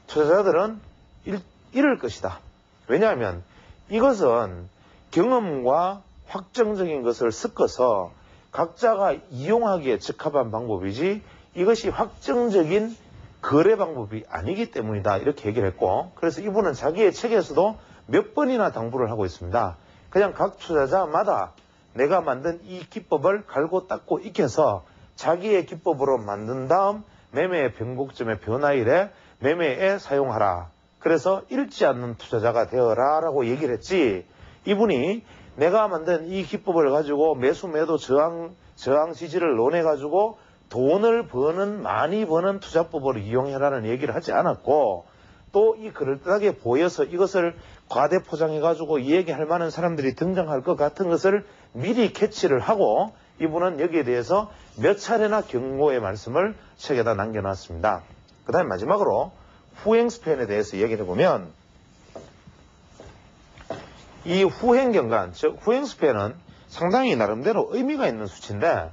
투자자들은 잃, 잃을 것이다. 왜냐하면 이것은 경험과 확정적인 것을 섞어서 각자가 이용하기에 적합한 방법이지 이것이 확정적인 거래 방법이 아니기 때문이다. 이렇게 얘기를 했고 그래서 이분은 자기의 책에서도 몇 번이나 당부를 하고 있습니다. 그냥 각 투자자마다 내가 만든 이 기법을 갈고 닦고 익혀서 자기의 기법으로 만든 다음 매매의 변곡점의 변화일에 매매에 사용하라. 그래서 잃지 않는 투자자가 되어라 라고 얘기를 했지 이분이 내가 만든 이 기법을 가지고 매수 매도 저항 저항 지지를 논해 가지고 돈을 버는 많이 버는 투자법을 이용해라는 얘기를 하지 않았고 또 이 그럴듯하게 보여서 이것을 과대 포장해 가지고 얘기할 만한 사람들이 등장할 것 같은 것을 미리 캐치를 하고 이분은 여기에 대해서 몇 차례나 경고의 말씀을 책에다 남겨놨습니다. 그 다음에 마지막으로 후행 스팬에 대해서 얘기를 해보면 이 후행 경간, 즉 후행 스팬은 상당히 나름대로 의미가 있는 수치인데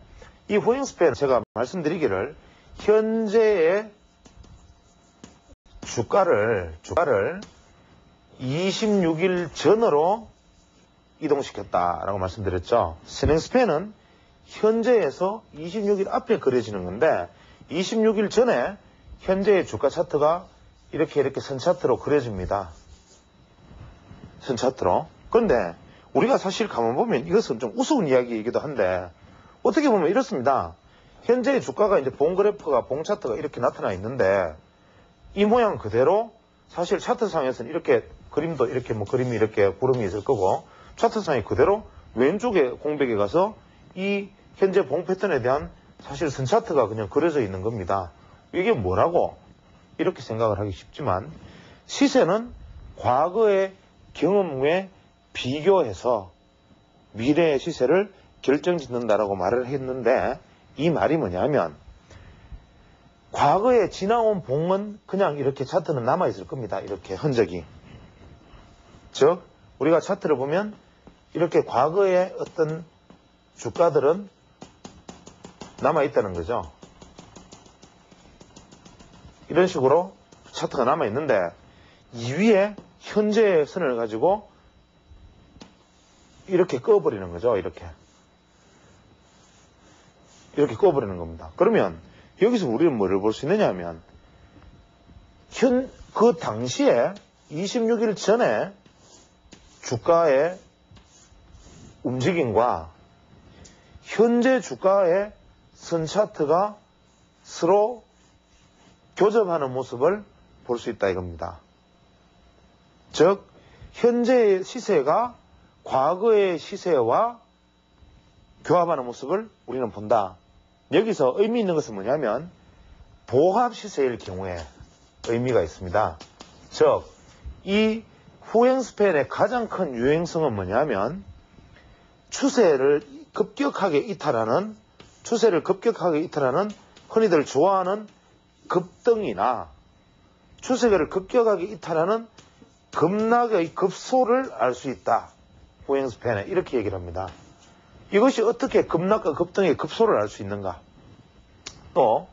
이 후행 스팬 제가 말씀드리기를 현재의 주가를 주가를 26일 전으로 이동시켰다라고 말씀드렸죠. 스냉 스팬은 현재에서 26일 앞에 그려지는 건데 26일 전에 현재의 주가 차트가 이렇게 이렇게 선 차트로 그려집니다. 선 차트로. 그런데 우리가 사실 가만 보면 이것은 좀 우스운 이야기이기도 한데 어떻게 보면 이렇습니다. 현재의 주가가 이제 봉 그래프가 봉 차트가 이렇게 나타나 있는데 이 모양 그대로 사실 차트상에서는 이렇게 그림도 이렇게 뭐 그림이 이렇게 구름이 있을 거고 차트상이 그대로 왼쪽에 공백에 가서 이 현재 봉 패턴에 대한 사실 선 차트가 그냥 그려져 있는 겁니다. 이게 뭐라고? 이렇게 생각을 하기 쉽지만 시세는 과거의 경험에 비교해서 미래의 시세를 결정짓는다라고 말을 했는데 이 말이 뭐냐면 과거에 지나온 봉은 그냥 이렇게 차트는 남아있을 겁니다. 이렇게 흔적이. 즉 우리가 차트를 보면 이렇게 과거의 어떤 주가들은 남아있다는 거죠. 이런 식으로 차트가 남아있는데 이 위에 현재의 선을 가지고 이렇게 꺼버리는 거죠. 이렇게. 이렇게 꺼버리는 겁니다. 그러면 여기서 우리는 뭐를 볼 수 있느냐 하면 현, 그 당시에 26일 전에 주가의 움직임과 현재 주가의 선 차트가 서로 교접하는 모습을 볼 수 있다 이겁니다. 즉 현재의 시세가 과거의 시세와 교합하는 모습을 우리는 본다. 여기서 의미 있는 것은 뭐냐면 보합 시세일 경우에 의미가 있습니다. 즉, 이 후행 스팬의 가장 큰 유행성은 뭐냐면 추세를 급격하게 이탈하는 추세를 급격하게 이탈하는 흔히들 좋아하는 급등이나 추세를 급격하게 이탈하는 급락의 급소를 알 수 있다. 후행 스팬에 이렇게 얘기를 합니다. 이것이 어떻게 급락과 급등의 급소를 알 수 있는가? 또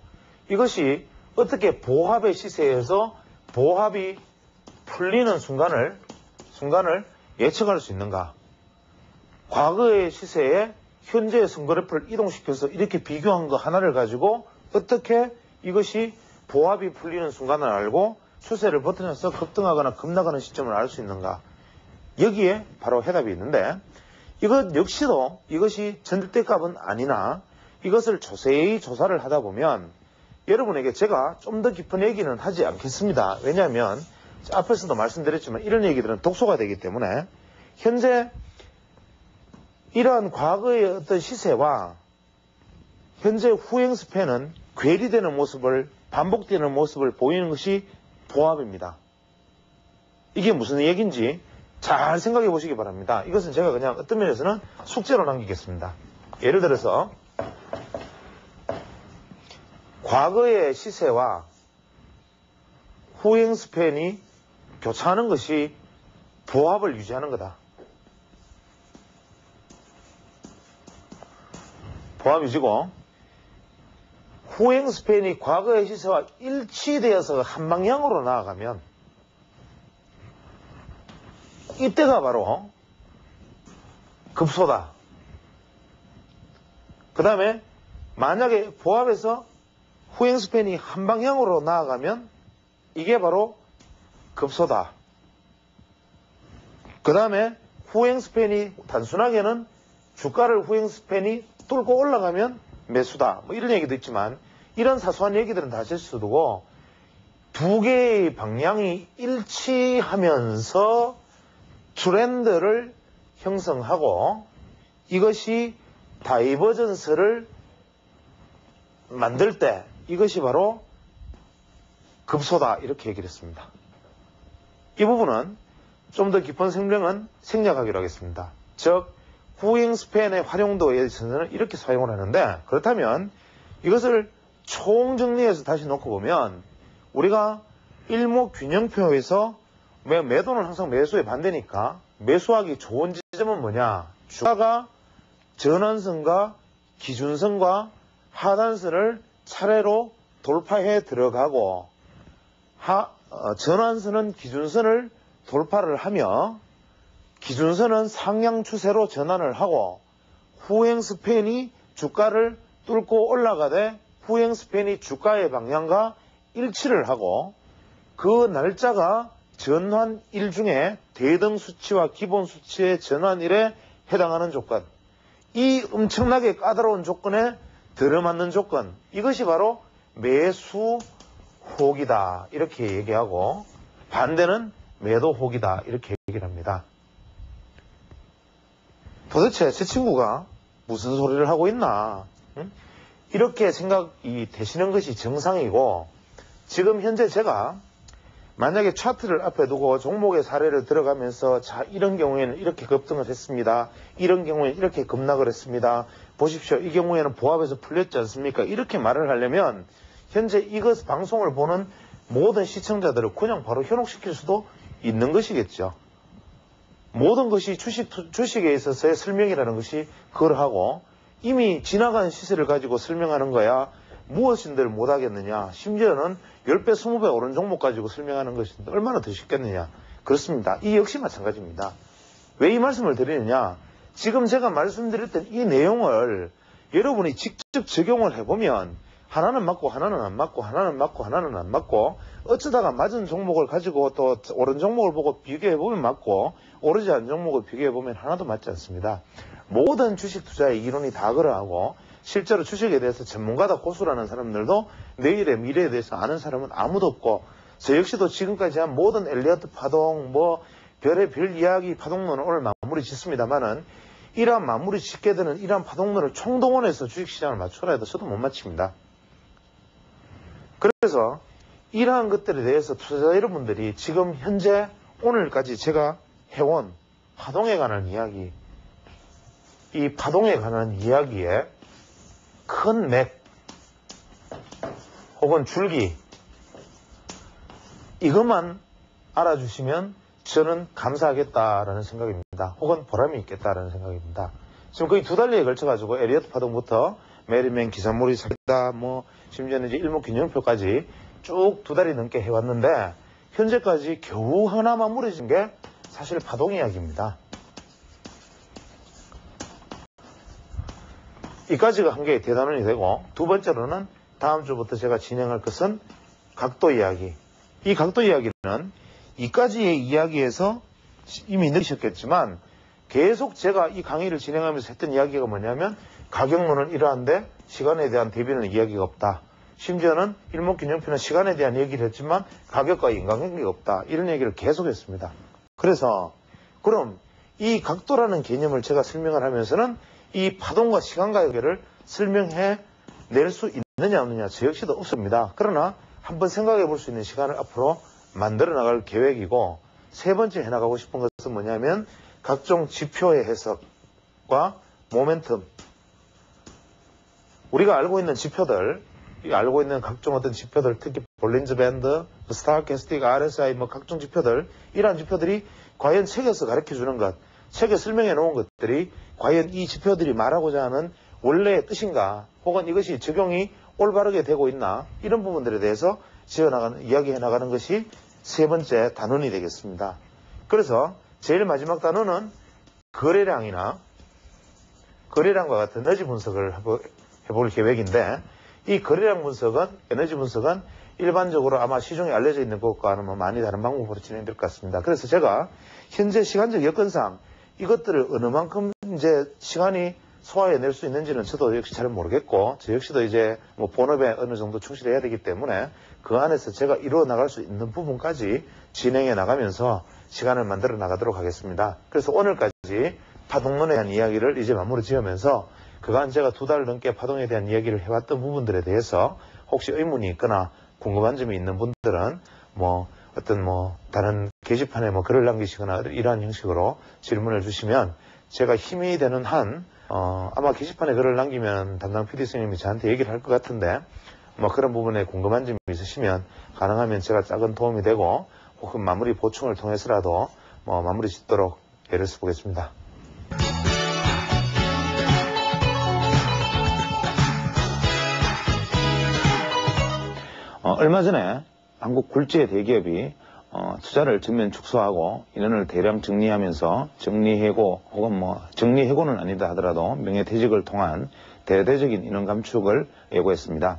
이것이 어떻게 보합의 시세에서 보합이 풀리는 순간을 순간을 예측할 수 있는가? 과거의 시세에 현재의 선거래표를 이동시켜서 이렇게 비교한 거 하나를 가지고 어떻게 이것이 보합이 풀리는 순간을 알고 추세를 버텨내서 급등하거나 급락하는 시점을 알 수 있는가? 여기에 바로 해답이 있는데 이것 역시도 이것이 전대값은 아니나 이것을 자세히 조사를 하다 보면 여러분에게 제가 좀 더 깊은 얘기는 하지 않겠습니다. 왜냐하면 앞에서도 말씀드렸지만 이런 얘기들은 독소가 되기 때문에 현재 이러한 과거의 어떤 시세와 현재 후행 스팬은 괴리되는 모습을 반복되는 모습을 보이는 것이 보합입니다. 이게 무슨 얘기인지 잘 생각해 보시기 바랍니다. 이것은 제가 그냥 어떤 면에서는 숙제로 남기겠습니다. 예를 들어서 과거의 시세와 후행 스팬이 교차하는 것이 보합을 유지하는 거다. 보합 유지고 후행 스팬이 과거의 시세와 일치되어서 한 방향으로 나아가면 이때가 바로 급소다. 그 다음에 만약에 보합에서 후행 스팬이 한 방향으로 나아가면 이게 바로 급소다. 그 다음에 후행 스팬이 단순하게는 주가를 후행 스팬이 뚫고 올라가면 매수다. 뭐 이런 얘기도 있지만 이런 사소한 얘기들은 다 실수두고 두 개의 방향이 일치하면서 trend를 형성하고 이것이 divergence를 만들 때 이것이 바로 급소다 이렇게 얘기를 했습니다. 이 부분은 좀 더 깊은 설명은 생략하기로 하겠습니다. 즉 후행 span의 활용도에 있어서는 이렇게 사용을 하는데 그렇다면 이것을 총정리해서 다시 놓고 보면 우리가 일목균형표에서 매, 매도는 항상 매수에 반대니까 매수하기 좋은 지점은 뭐냐? 주가가 전환선과 기준선과 하단선을 차례로 돌파해 들어가고 하, 어, 전환선은 기준선을 돌파를 하며 기준선은 상향 추세로 전환을 하고 후행 스팬이 주가를 뚫고 올라가되 후행 스팬이 주가의 방향과 일치를 하고 그 날짜가 전환 일 중에 대등 수치와 기본 수치의 전환 일에 해당하는 조건. 이 엄청나게 까다로운 조건에 들어맞는 조건. 이것이 바로 매수 혹이다. 이렇게 얘기하고 반대는 매도 혹이다. 이렇게 얘기를 합니다. 도대체 제 친구가 무슨 소리를 하고 있나 응? 이렇게 생각이 되시는 것이 정상이고 지금 현재 제가 만약에 차트를 앞에 두고 종목의 사례를 들어가면서 자 이런 경우에는 이렇게 급등을 했습니다. 이런 경우에는 이렇게 급락을 했습니다. 보십시오. 이 경우에는 보합에서 풀렸지 않습니까? 이렇게 말을 하려면 현재 이것 방송을 보는 모든 시청자들을 그냥 바로 현혹시킬 수도 있는 것이겠죠. 모든 것이 주식, 주식에 있어서의 설명이라는 것이 그러하고 이미 지나간 시세를 가지고 설명하는 거야 무엇인들 못하겠느냐. 심지어는 10배, 20배 오른 종목 가지고 설명하는 것이 얼마나 더 쉽겠느냐. 그렇습니다. 이 역시 마찬가지입니다. 왜 이 말씀을 드리느냐. 지금 제가 말씀드렸던 이 내용을 여러분이 직접 적용을 해보면 하나는 맞고 하나는 안 맞고 하나는 맞고 하나는 안 맞고 어쩌다가 맞은 종목을 가지고 또 오른 종목을 보고 비교해 보면 맞고 오르지 않은 종목을 비교해 보면 하나도 맞지 않습니다. 모든 주식 투자의 이론이 다 그러하고 실제로 주식에 대해서 전문가다 고수라는 사람들도 내일의 미래에 대해서 아는 사람은 아무도 없고 저 역시도 지금까지 한 모든 엘리어트 파동 뭐 별의 별 이야기 파동론을 오늘 마무리 짓습니다만은 이러한 마무리 짓게 되는 이러한 파동론을 총동원해서 주식시장을 맞춰라 해도 저도 못 맞춥니다. 그래서 이러한 것들에 대해서 투자자 여러분들이 지금 현재 오늘까지 제가 해온 파동에 관한 이야기, 이 파동에 관한 이야기에 큰 맥, 혹은 줄기, 이것만 알아주시면 저는 감사하겠다라는 생각입니다. 혹은 보람이 있겠다라는 생각입니다. 지금 거의 두 달리에 걸쳐가지고 에리어트 파동부터 메리맨 기사물이 사기다, 뭐, 심지어는 일목균형표까지 쭉 두 달이 넘게 해왔는데, 현재까지 겨우 하나 마무리진 게 사실 파동 이야기입니다. 이까지가 한 개의 대단원이 되고, 두 번째로는 다음 주부터 제가 진행할 것은 각도 이야기. 이 각도 이야기는 이까지의 이야기에서 이미 느끼셨겠지만, 계속 제가 이 강의를 진행하면서 했던 이야기가 뭐냐면 가격론은 이러한데 시간에 대한 대비는 이야기가 없다. 심지어는 일목균형표는 시간에 대한 얘기를 했지만 가격과 인간관계가 없다. 이런 얘기를 계속했습니다. 그래서 그럼 이 각도라는 개념을 제가 설명을 하면서는 이 파동과 시간 관계를 설명해 낼 수 있느냐 없느냐 저 역시도 없습니다. 그러나 한번 생각해 볼 수 있는 시간을 앞으로 만들어 나갈 계획이고 세 번째 해나가고 싶은 것은 뭐냐면 각종 지표의 해석과 모멘텀 우리가 알고 있는 지표들 이 알고 있는 각종 어떤 지표들 특히 볼린즈 밴드, 스타캐스틱, RSI 뭐 각종 지표들 이러한 지표들이 과연 책에서 가르쳐 주는 것 책에 설명해 놓은 것들이 과연 이 지표들이 말하고자 하는 원래의 뜻인가 혹은 이것이 적용이 올바르게 되고 있나 이런 부분들에 대해서 지어나가는 이야기해 나가는 것이 세 번째 단원이 되겠습니다. 그래서 제일 마지막 단원은 거래량이나 거래량과 같은 에너지 분석을 해볼 계획인데 이 거래량 분석은 에너지 분석은 일반적으로 아마 시중에 알려져 있는 것과는 뭐 많이 다른 방법으로 진행될 것 같습니다. 그래서 제가 현재 시간적 여건상 이것들을 어느 만큼 이제 시간이 소화해낼 수 있는지는 저도 역시 잘 모르겠고 저 역시도 이제 뭐 본업에 어느 정도 충실해야 되기 때문에 그 안에서 제가 이루어 나갈 수 있는 부분까지 진행해 나가면서 시간을 만들어 나가도록 하겠습니다. 그래서 오늘까지 파동론에 대한 이야기를 이제 마무리 지으면서 그간 제가 두 달 넘게 파동에 대한 이야기를 해왔던 부분들에 대해서 혹시 의문이 있거나 궁금한 점이 있는 분들은 뭐 어떤 뭐 다른 게시판에 뭐 글을 남기시거나 이러한 형식으로 질문을 주시면 제가 힘이 되는 한 어, 아마 게시판에 글을 남기면 담당 PD 선생님이 저한테 얘기를 할 것 같은데 뭐 그런 부분에 궁금한 점이 있으시면 가능하면 제가 작은 도움이 되고 혹은 마무리 보충을 통해서라도 뭐 마무리 짓도록 애를 써보겠습니다.
어, 얼마 전에 한국 굴지의 대기업이 어, 투자를 전면 축소하고 인원을 대량 정리하면서 정리해고 혹은 뭐 정리해고는 아니다 하더라도 명예퇴직을 통한 대대적인 인원 감축을 예고했습니다.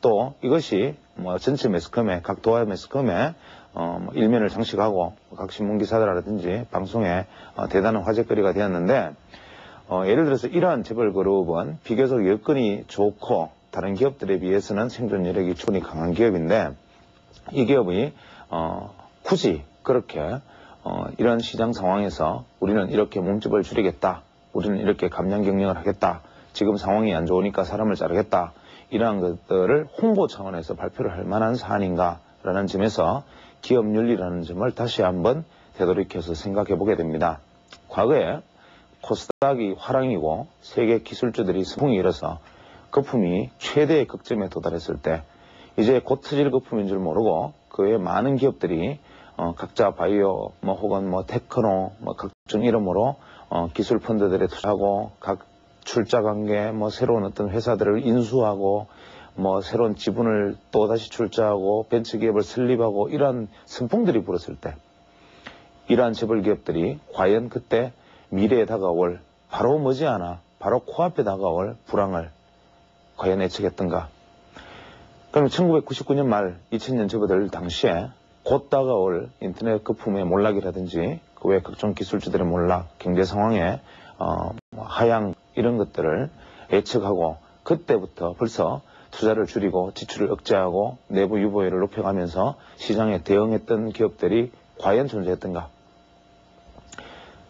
또 이것이 뭐 전체 매스컴에 각 도화 매스컴에 어, 뭐 일면을 장식하고 각 신문 기사라든지 방송에 어, 대단한 화제거리가 되었는데 어, 예를 들어서 이러한 재벌 그룹은 비교적 여건이 좋고 다른 기업들에 비해서는 생존 여력이 충분히 강한 기업인데 이 기업이 어, 굳이 그렇게 어, 이런 시장 상황에서 우리는 이렇게 몸집을 줄이겠다. 우리는 이렇게 감량 경영을 하겠다. 지금 상황이 안 좋으니까 사람을 자르겠다. 이러한 것들을 홍보 차원에서 발표를 할 만한 사안인가라는 점에서 기업 윤리라는 점을 다시 한번 되돌이켜서 생각해 보게 됩니다. 과거에 코스닥이 화랑이고 세계 기술주들이 승풍이 일어서 거품이 최대의 극점에 도달했을 때 이제 곧 터질 거품인 줄 모르고 그 외에 많은 기업들이 어, 각자 바이오 뭐 혹은 뭐 테크노 뭐 각종 이름으로 어, 기술 펀드들에 투자하고 각 출자 관계 뭐 새로운 어떤 회사들을 인수하고 뭐 새로운 지분을 또 다시 출자하고 벤처 기업을 설립하고 이러한 선풍들이 불었을 때 이러한 재벌 기업들이 과연 그때 미래에 다가올 바로 머지않아 바로 코앞에 다가올 불황을 과연 예측했던가? 그럼 1999년 말 2000년 접어들 당시에 곧 다가올 인터넷 거품의 몰락이라든지 그 외 각종 기술주들의 몰락, 경제 상황의 어, 뭐 하향 이런 것들을 예측하고 그때부터 벌써 투자를 줄이고 지출을 억제하고 내부 유보율을 높여가면서 시장에 대응했던 기업들이 과연 존재했던가?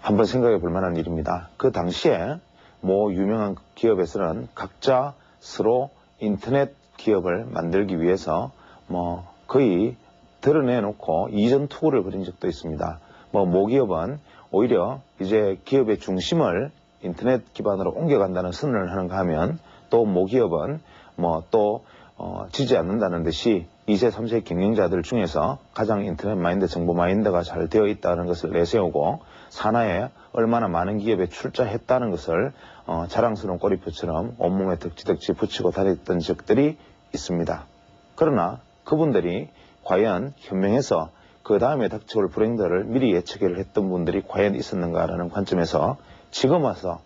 한번 생각해 볼 만한 일입니다. 그 당시에 뭐 유명한 기업에서는 각자 스스로 인터넷 기업을 만들기 위해서 뭐 거의 드러내놓고 이전 투구를 벌인 적도 있습니다. 뭐 모기업은 오히려 이제 기업의 중심을 인터넷 기반으로 옮겨간다는 선언을 하는가 하면 또 모기업은 뭐또 어, 지지 않는다는 듯이 2세, 3세 경영자들 중에서 가장 인터넷 마인드, 정보 마인드가 잘 되어 있다는 것을 내세우고 산하에 얼마나 많은 기업에 출자했다는 것을 어, 자랑스러운 꼬리표처럼 온몸에 덕지덕지 붙이고 다녔던 적들이 있습니다. 그러나 그분들이 과연 현명해서 그 다음에 닥쳐올 불행들을 미리 예측을 했던 분들이 과연 있었는가라는 관점에서 지금 와서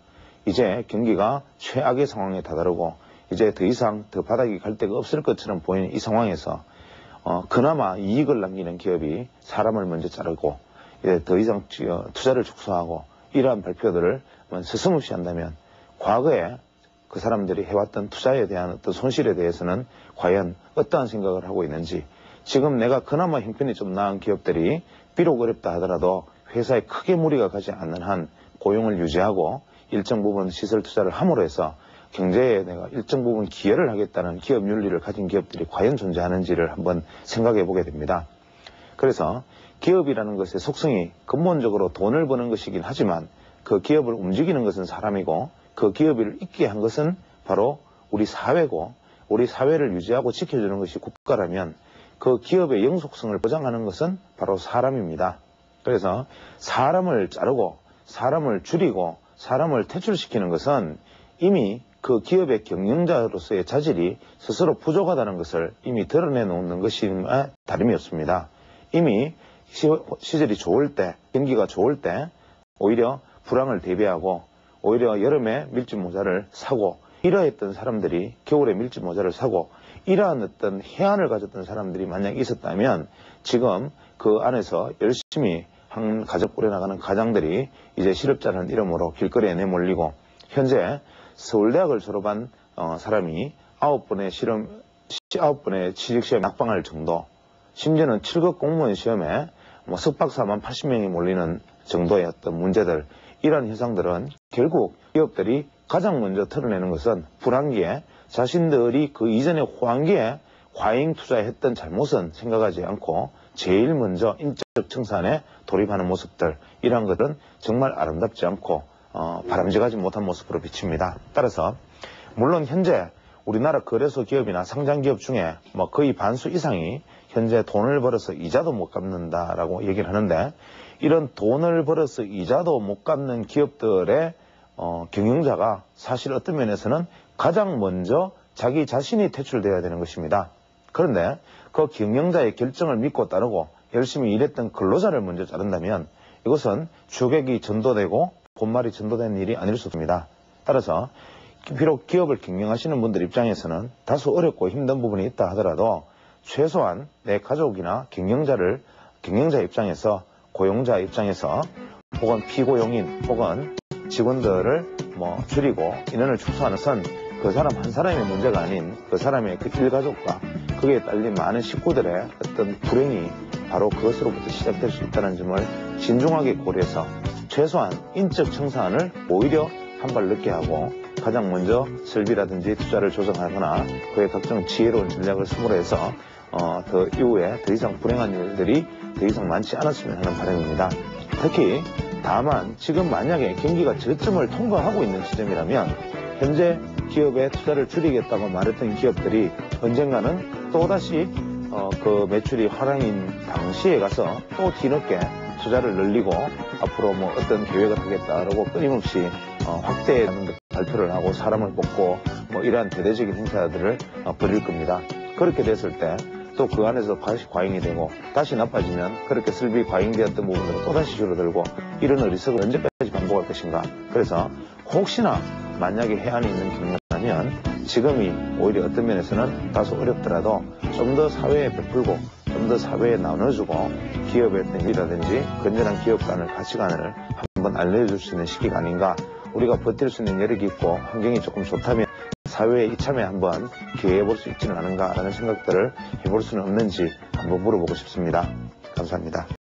이제 경기가 최악의 상황에 다다르고 이제 더 이상 더 바닥이 갈 데가 없을 것처럼 보이는 이 상황에서 어, 그나마 이익을 남기는 기업이 사람을 먼저 자르고 이제 더 이상 투자를 축소하고 이러한 발표들을 뭐 서슴없이 한다면 과거에 그 사람들이 해왔던 투자에 대한 어떤 손실에 대해서는 과연 어떠한 생각을 하고 있는지 지금 내가 그나마 형편이 좀 나은 기업들이 비록 어렵다 하더라도 회사에 크게 무리가 가지 않는 한 고용을 유지하고 일정 부분 시설 투자를 함으로 해서 경제에 내가 일정 부분 기여를 하겠다는 기업 윤리를 가진 기업들이 과연 존재하는지를 한번 생각해 보게 됩니다. 그래서 기업이라는 것의 속성이 근본적으로 돈을 버는 것이긴 하지만 그 기업을 움직이는 것은 사람이고 그 기업을 있게 한 것은 바로 우리 사회고 우리 사회를 유지하고 지켜주는 것이 국가라면 그 기업의 영속성을 보장하는 것은 바로 사람입니다. 그래서 사람을 자르고 사람을 줄이고 사람을 퇴출시키는 것은 이미 그 기업의 경영자로서의 자질이 스스로 부족하다는 것을 이미 드러내 놓는 것임에 다름이 없습니다. 이미 시, 시절이 좋을 때, 경기가 좋을 때 오히려 불황을 대비하고 오히려 여름에 밀짚 모자를 사고 이러했던 사람들이 겨울에 밀짚 모자를 사고 이러한 어떤 해안을 가졌던 사람들이 만약 있었다면 지금 그 안에서 열심히 한 가족 꾸려나가는 가장들이 이제 실업자라는 이름으로 길거리에 내몰리고 현재 서울대학을 졸업한 어, 사람이 아홉 번의 실험 아홉 번의 취직시험 낙방할 정도 심지어는 7급 공무원 시험에 뭐 석박사만 80명이 몰리는 정도의 어떤 문제들 이런 현상들은 결국 기업들이 가장 먼저 털어내는 것은 불황기에 자신들이 그 이전의 호황기에 과잉 투자했던 잘못은 생각하지 않고 제일 먼저 인적 청산에 돌입하는 모습들 이러한 것은 정말 아름답지 않고 어, 바람직하지 못한 모습으로 비칩니다. 따라서 물론 현재 우리나라 거래소 기업이나 상장 기업 중에 뭐 거의 반수 이상이 현재 돈을 벌어서 이자도 못 갚는다라고 얘기를 하는데 이런 돈을 벌어서 이자도 못 갚는 기업들의 어, 경영자가 사실 어떤 면에서는 가장 먼저 자기 자신이 퇴출돼야 되는 것입니다. 그런데 그 경영자의 결정을 믿고 따르고 열심히 일했던 근로자를 먼저 자른다면 이것은 주객이 전도되고 본말이 전도된 일이 아닐 수 없습니다. 따라서 비록 기업을 경영하시는 분들 입장에서는 다소 어렵고 힘든 부분이 있다 하더라도 최소한 내 가족이나 경영자를 경영자 입장에서 고용자 입장에서 혹은 피고용인 혹은 직원들을 뭐 줄이고 인원을 축소하는 선 그 사람 한 사람의 문제가 아닌 그 사람의 그 일가족과 그에 딸린 많은 식구들의 어떤 불행이 바로 그것으로부터 시작될 수 있다는 점을 신중하게 고려해서 최소한 인적 청산을 오히려 한 발 늦게 하고 가장 먼저 설비라든지 투자를 조정하거나 그의 각종 지혜로운 전략을 수으로 해서 어, 더 이후에 더 이상 불행한 일들이 더 이상 많지 않았으면 하는 바람입니다. 특히 다만 지금 만약에 경기가 저점을 통과하고 있는 시점이라면 현재 기업의 투자를 줄이겠다고 말했던 기업들이 언젠가는 또다시 어, 그 매출이 화랑인 당시에 가서 또 뒤늦게 투자를 늘리고 앞으로 뭐 어떤 계획을 하겠다라고 끊임없이 어, 확대하는 발표를 하고 사람을 뽑고 뭐 이러한 대대적인 행사들을 어, 벌일 겁니다. 그렇게 됐을 때 또 그 안에서 다시 과잉이 되고 다시 나빠지면 그렇게 슬비 과잉되었던 부분들은 또다시 줄어들고 이런 어리석은 언제까지 반복할 것인가. 그래서 혹시나 만약에 해안이 있는 경우라면 지금이 오히려 어떤 면에서는 다소 어렵더라도 좀 더 사회에 베풀고 좀 더 사회에 나눠주고 기업의 일이라든지 건전한 기업관을 가치관을 한번 알려줄 수 있는 시기가 아닌가 우리가 버틸 수 있는 여력이 있고 환경이 조금 좋다면 사회에 이참에 한번 기회해 볼 수 있지는 않은가라는 생각들을 해볼 수는 없는지 한번 물어보고 싶습니다. 감사합니다.